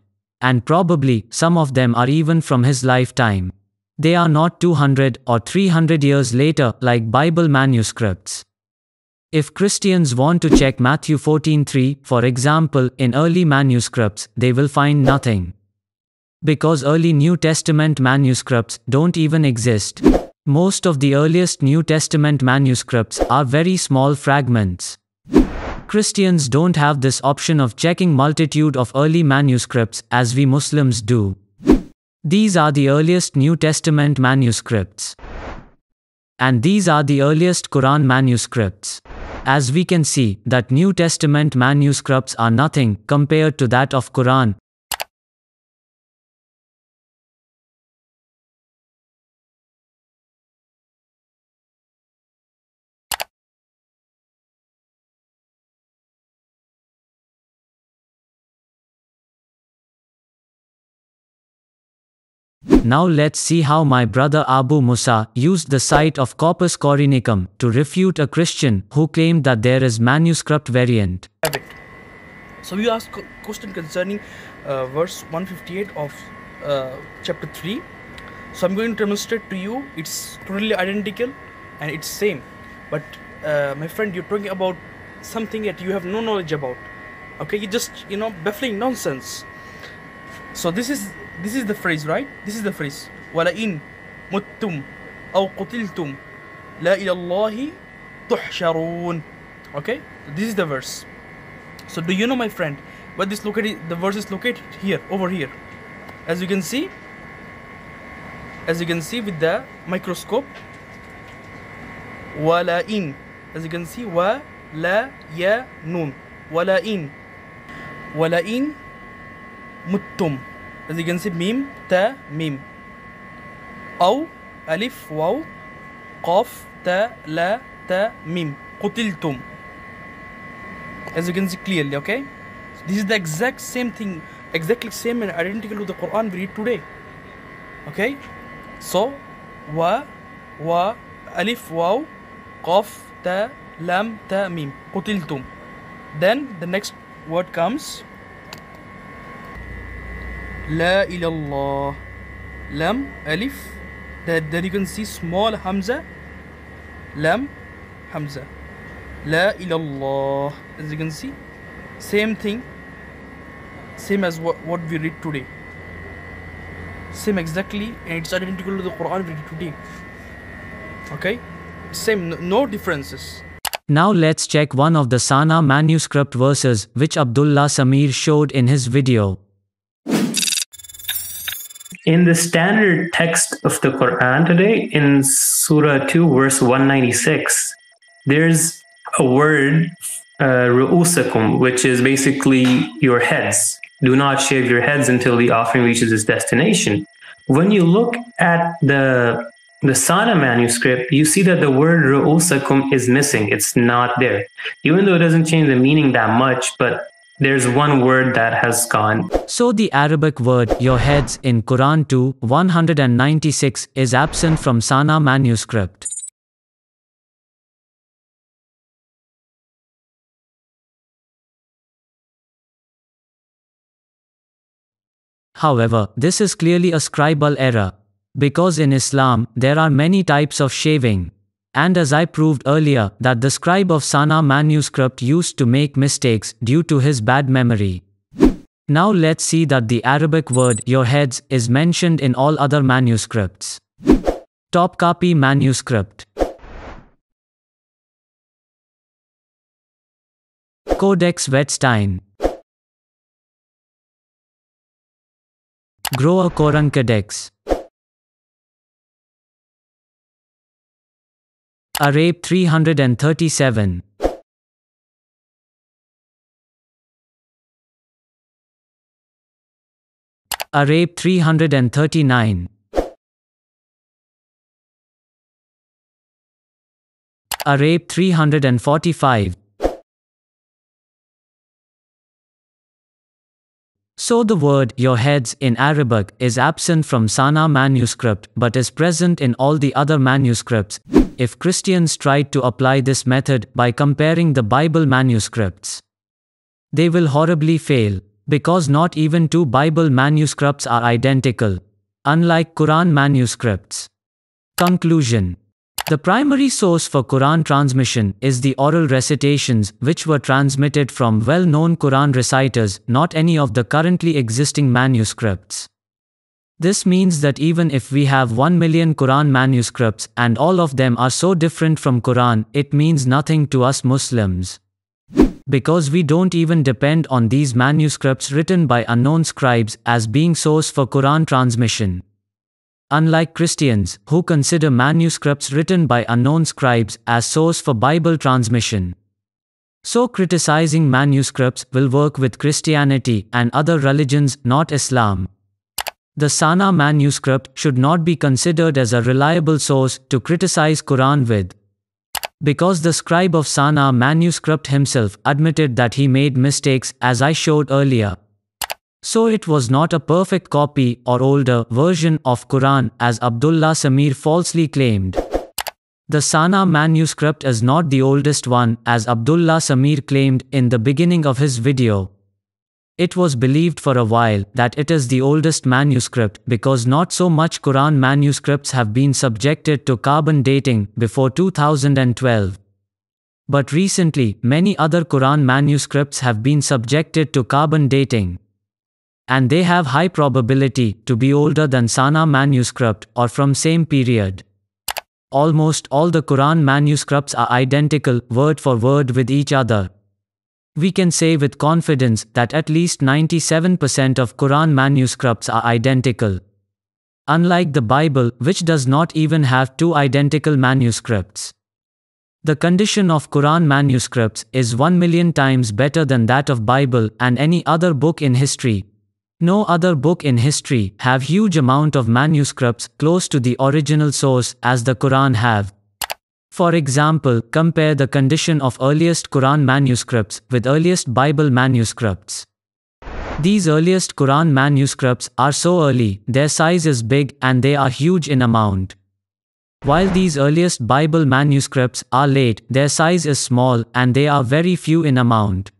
and probably some of them are even from his lifetime. They are not 200 or 300 years later like Bible manuscripts. If Christians want to check Matthew 14:3, for example, in early manuscripts, they will find nothing. Because early New Testament manuscripts don't even exist. Most of the earliest New Testament manuscripts are very small fragments. Christians don't have this option of checking multitude of early manuscripts as we Muslims do. These are the earliest New Testament manuscripts. And these are the earliest Quran manuscripts. As we can see, that New Testament manuscripts are nothing compared to that of Quran. Now let's see how my brother Abu Musa used the site of Corpus Coranicum to refute a Christian who claimed that there is manuscript variant. So you ask question concerning uh, verse 158 of uh, chapter 3. So I'm going to demonstrate to you. It's totally identical and it's same. But uh, my friend, you're talking about something that you have no knowledge about. Okay, you just you know baffling nonsense. So this is this is the phrase, right? This is the phrase. وَلَئِن مُتُّمْ أَوْ قُتِلْتُمْ لَا إِلَى اللَّهِ تُحْشَرُونَ Okay? This is the verse. So do you know my friend, where this located the verse is located here, over here. As you can see, as you can see with the microscope, وَلَئِن As you can see, wa la ya nun. وَلَئِن وَلَئِن مُتُّمْ as you can see mim ta mim أو ألف واو قاف تا لا تا ميم قتلتم as you can see clearly okay this is the exact same thing exactly same and identical to the Quran we read today okay so wa wa alif waw qaf ta lam ta mim قتلتم then the next word comes La ilallah. Lam, alif. That, that you can see small hamza. Lam, hamza. La ilallah. As you can see, same thing. Same as what, what we read today. Same exactly, and it's identical to the Quran we read today. Okay? Same, no differences. Now let's check one of the Sana manuscript verses which Abdullah Sameer showed in his video. In the standard text of the Quran today, in Surah 2, verse 196, there's a word, uh, ru'usakum, which is basically your heads. Do not shave your heads until the offering reaches its destination. When you look at the the Sana manuscript, you see that the word ru'usakum is missing. It's not there. Even though it doesn't change the meaning that much, but there's one word that has gone. So the Arabic word your heads in Quran 2 196 is absent from Sana manuscript. However, this is clearly a scribal error. Because in Islam, there are many types of shaving. And as I proved earlier, that the scribe of Sana manuscript used to make mistakes due to his bad memory. Now let's see that the Arabic word your heads is mentioned in all other manuscripts. Topkapi manuscript. Codex Wetzstein. Groa Koran Codex. Arabe 337. Arabe 339. Arabe 345. So the word your heads in Arabic is absent from Sana manuscript but is present in all the other manuscripts. If Christians tried to apply this method by comparing the Bible manuscripts, they will horribly fail because not even two Bible manuscripts are identical, unlike Quran manuscripts. Conclusion the primary source for Quran transmission is the oral recitations which were transmitted from well-known Quran reciters, not any of the currently existing manuscripts. This means that even if we have 1 million Quran manuscripts and all of them are so different from Quran, it means nothing to us Muslims. Because we don't even depend on these manuscripts written by unknown scribes as being source for Quran transmission. Unlike Christians, who consider manuscripts written by unknown scribes as source for Bible transmission. So criticizing manuscripts will work with Christianity and other religions, not Islam. The Sana manuscript should not be considered as a reliable source to criticize Quran with. Because the scribe of Sana manuscript himself admitted that he made mistakes as I showed earlier. So it was not a perfect copy or older version of Quran as Abdullah Sameer falsely claimed. The Sana manuscript is not the oldest one as Abdullah Sameer claimed in the beginning of his video. It was believed for a while that it is the oldest manuscript because not so much Quran manuscripts have been subjected to carbon dating before 2012. But recently, many other Quran manuscripts have been subjected to carbon dating and they have high probability to be older than Sana manuscript or from same period. Almost all the Quran manuscripts are identical word for word with each other. We can say with confidence that at least 97% of Quran manuscripts are identical. Unlike the Bible, which does not even have two identical manuscripts. The condition of Quran manuscripts is 1 million times better than that of Bible and any other book in history, no other book in history have huge amount of manuscripts close to the original source as the Quran have. For example, compare the condition of earliest Quran manuscripts with earliest Bible manuscripts. These earliest Quran manuscripts are so early, their size is big and they are huge in amount. While these earliest Bible manuscripts are late, their size is small and they are very few in amount.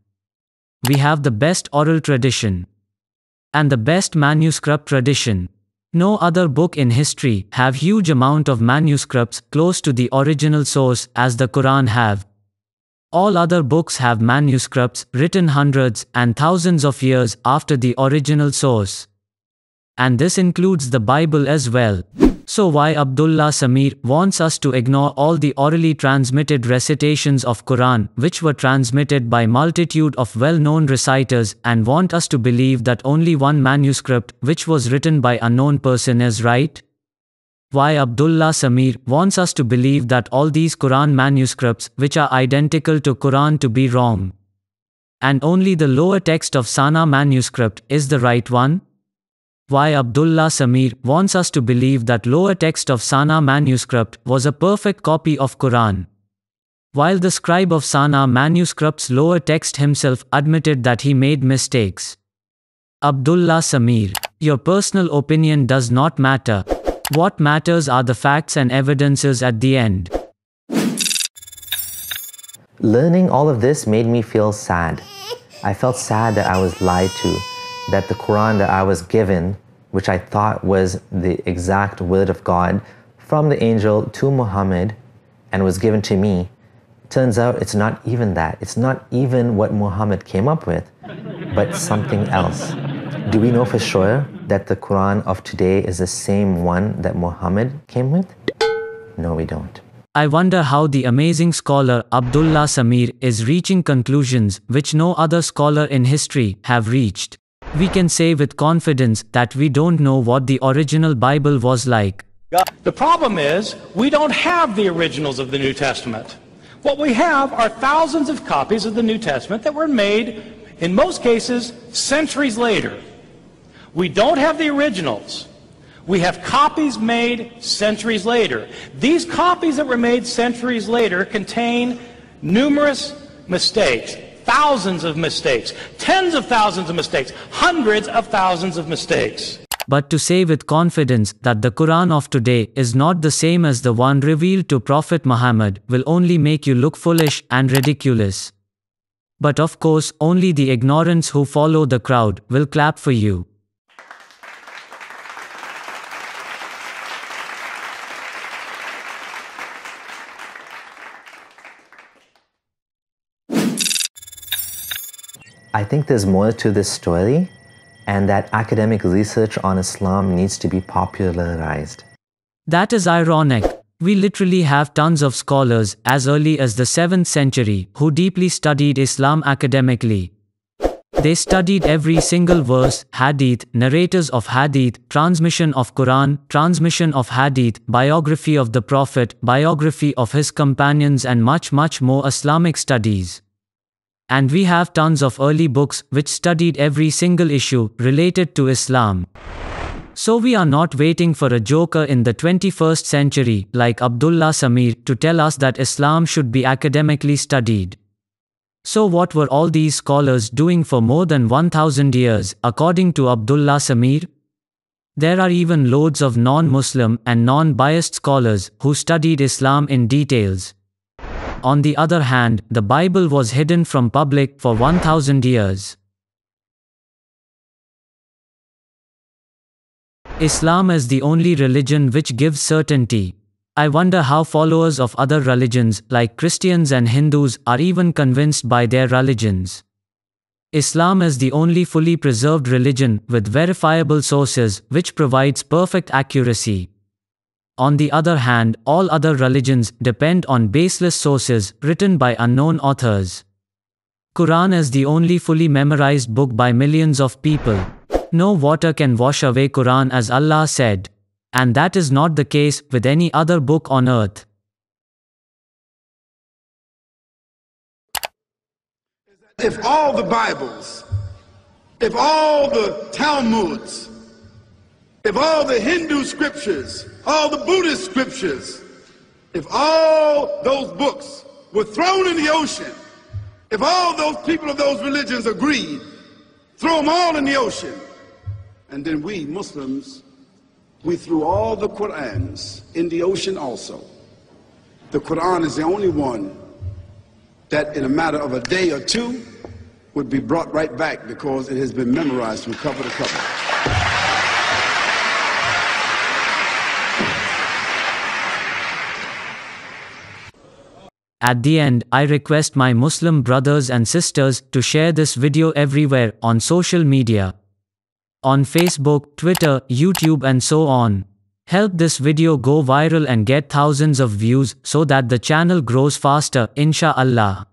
We have the best oral tradition and the best manuscript tradition. No other book in history have huge amount of manuscripts close to the original source as the Quran have. All other books have manuscripts written hundreds and thousands of years after the original source. And this includes the Bible as well. So why Abdullah Sameer wants us to ignore all the orally transmitted recitations of Quran which were transmitted by multitude of well-known reciters and want us to believe that only one manuscript which was written by unknown person is right? Why Abdullah Sameer wants us to believe that all these Quran manuscripts which are identical to Quran to be wrong. And only the lower text of Sana manuscript is the right one? Why Abdullah Sameer wants us to believe that lower text of Sana manuscript was a perfect copy of Quran. While the scribe of Sana manuscript's lower text himself admitted that he made mistakes. Abdullah Sameer, your personal opinion does not matter. What matters are the facts and evidences at the end. Learning all of this made me feel sad. I felt sad that I was lied to that the Quran that I was given, which I thought was the exact word of God from the angel to Muhammad and was given to me, turns out it's not even that. It's not even what Muhammad came up with, but something else. Do we know for sure that the Quran of today is the same one that Muhammad came with? No, we don't. I wonder how the amazing scholar Abdullah Sameer is reaching conclusions which no other scholar in history have reached. We can say with confidence that we don't know what the original Bible was like. The problem is, we don't have the originals of the New Testament. What we have are thousands of copies of the New Testament that were made, in most cases, centuries later. We don't have the originals. We have copies made centuries later. These copies that were made centuries later contain numerous mistakes thousands of mistakes, tens of thousands of mistakes, hundreds of thousands of mistakes. But to say with confidence that the Quran of today is not the same as the one revealed to Prophet Muhammad will only make you look foolish and ridiculous. But of course, only the ignorants who follow the crowd will clap for you. I think there's more to this story, and that academic research on Islam needs to be popularized. That is ironic. We literally have tons of scholars as early as the 7th century who deeply studied Islam academically. They studied every single verse, hadith, narrators of hadith, transmission of Quran, transmission of hadith, biography of the Prophet, biography of his companions and much much more Islamic studies. And we have tons of early books which studied every single issue related to Islam. So we are not waiting for a joker in the 21st century like Abdullah Sameer to tell us that Islam should be academically studied. So what were all these scholars doing for more than 1000 years according to Abdullah Sameer? There are even loads of non-Muslim and non-biased scholars who studied Islam in details. On the other hand, the Bible was hidden from public for 1000 years. Islam is the only religion which gives certainty. I wonder how followers of other religions, like Christians and Hindus, are even convinced by their religions. Islam is the only fully preserved religion with verifiable sources which provides perfect accuracy. On the other hand, all other religions depend on baseless sources written by unknown authors. Quran is the only fully memorized book by millions of people. No water can wash away Quran as Allah said. And that is not the case with any other book on earth. If all the Bibles, if all the Talmuds, if all the Hindu scriptures, all the Buddhist scriptures, if all those books were thrown in the ocean, if all those people of those religions agreed, throw them all in the ocean, and then we Muslims, we threw all the Qur'ans in the ocean also. The Quran is the only one that in a matter of a day or two would be brought right back because it has been memorized from cover to cover. At the end, I request my Muslim brothers and sisters to share this video everywhere on social media. On Facebook, Twitter, YouTube and so on. Help this video go viral and get thousands of views so that the channel grows faster, inshallah.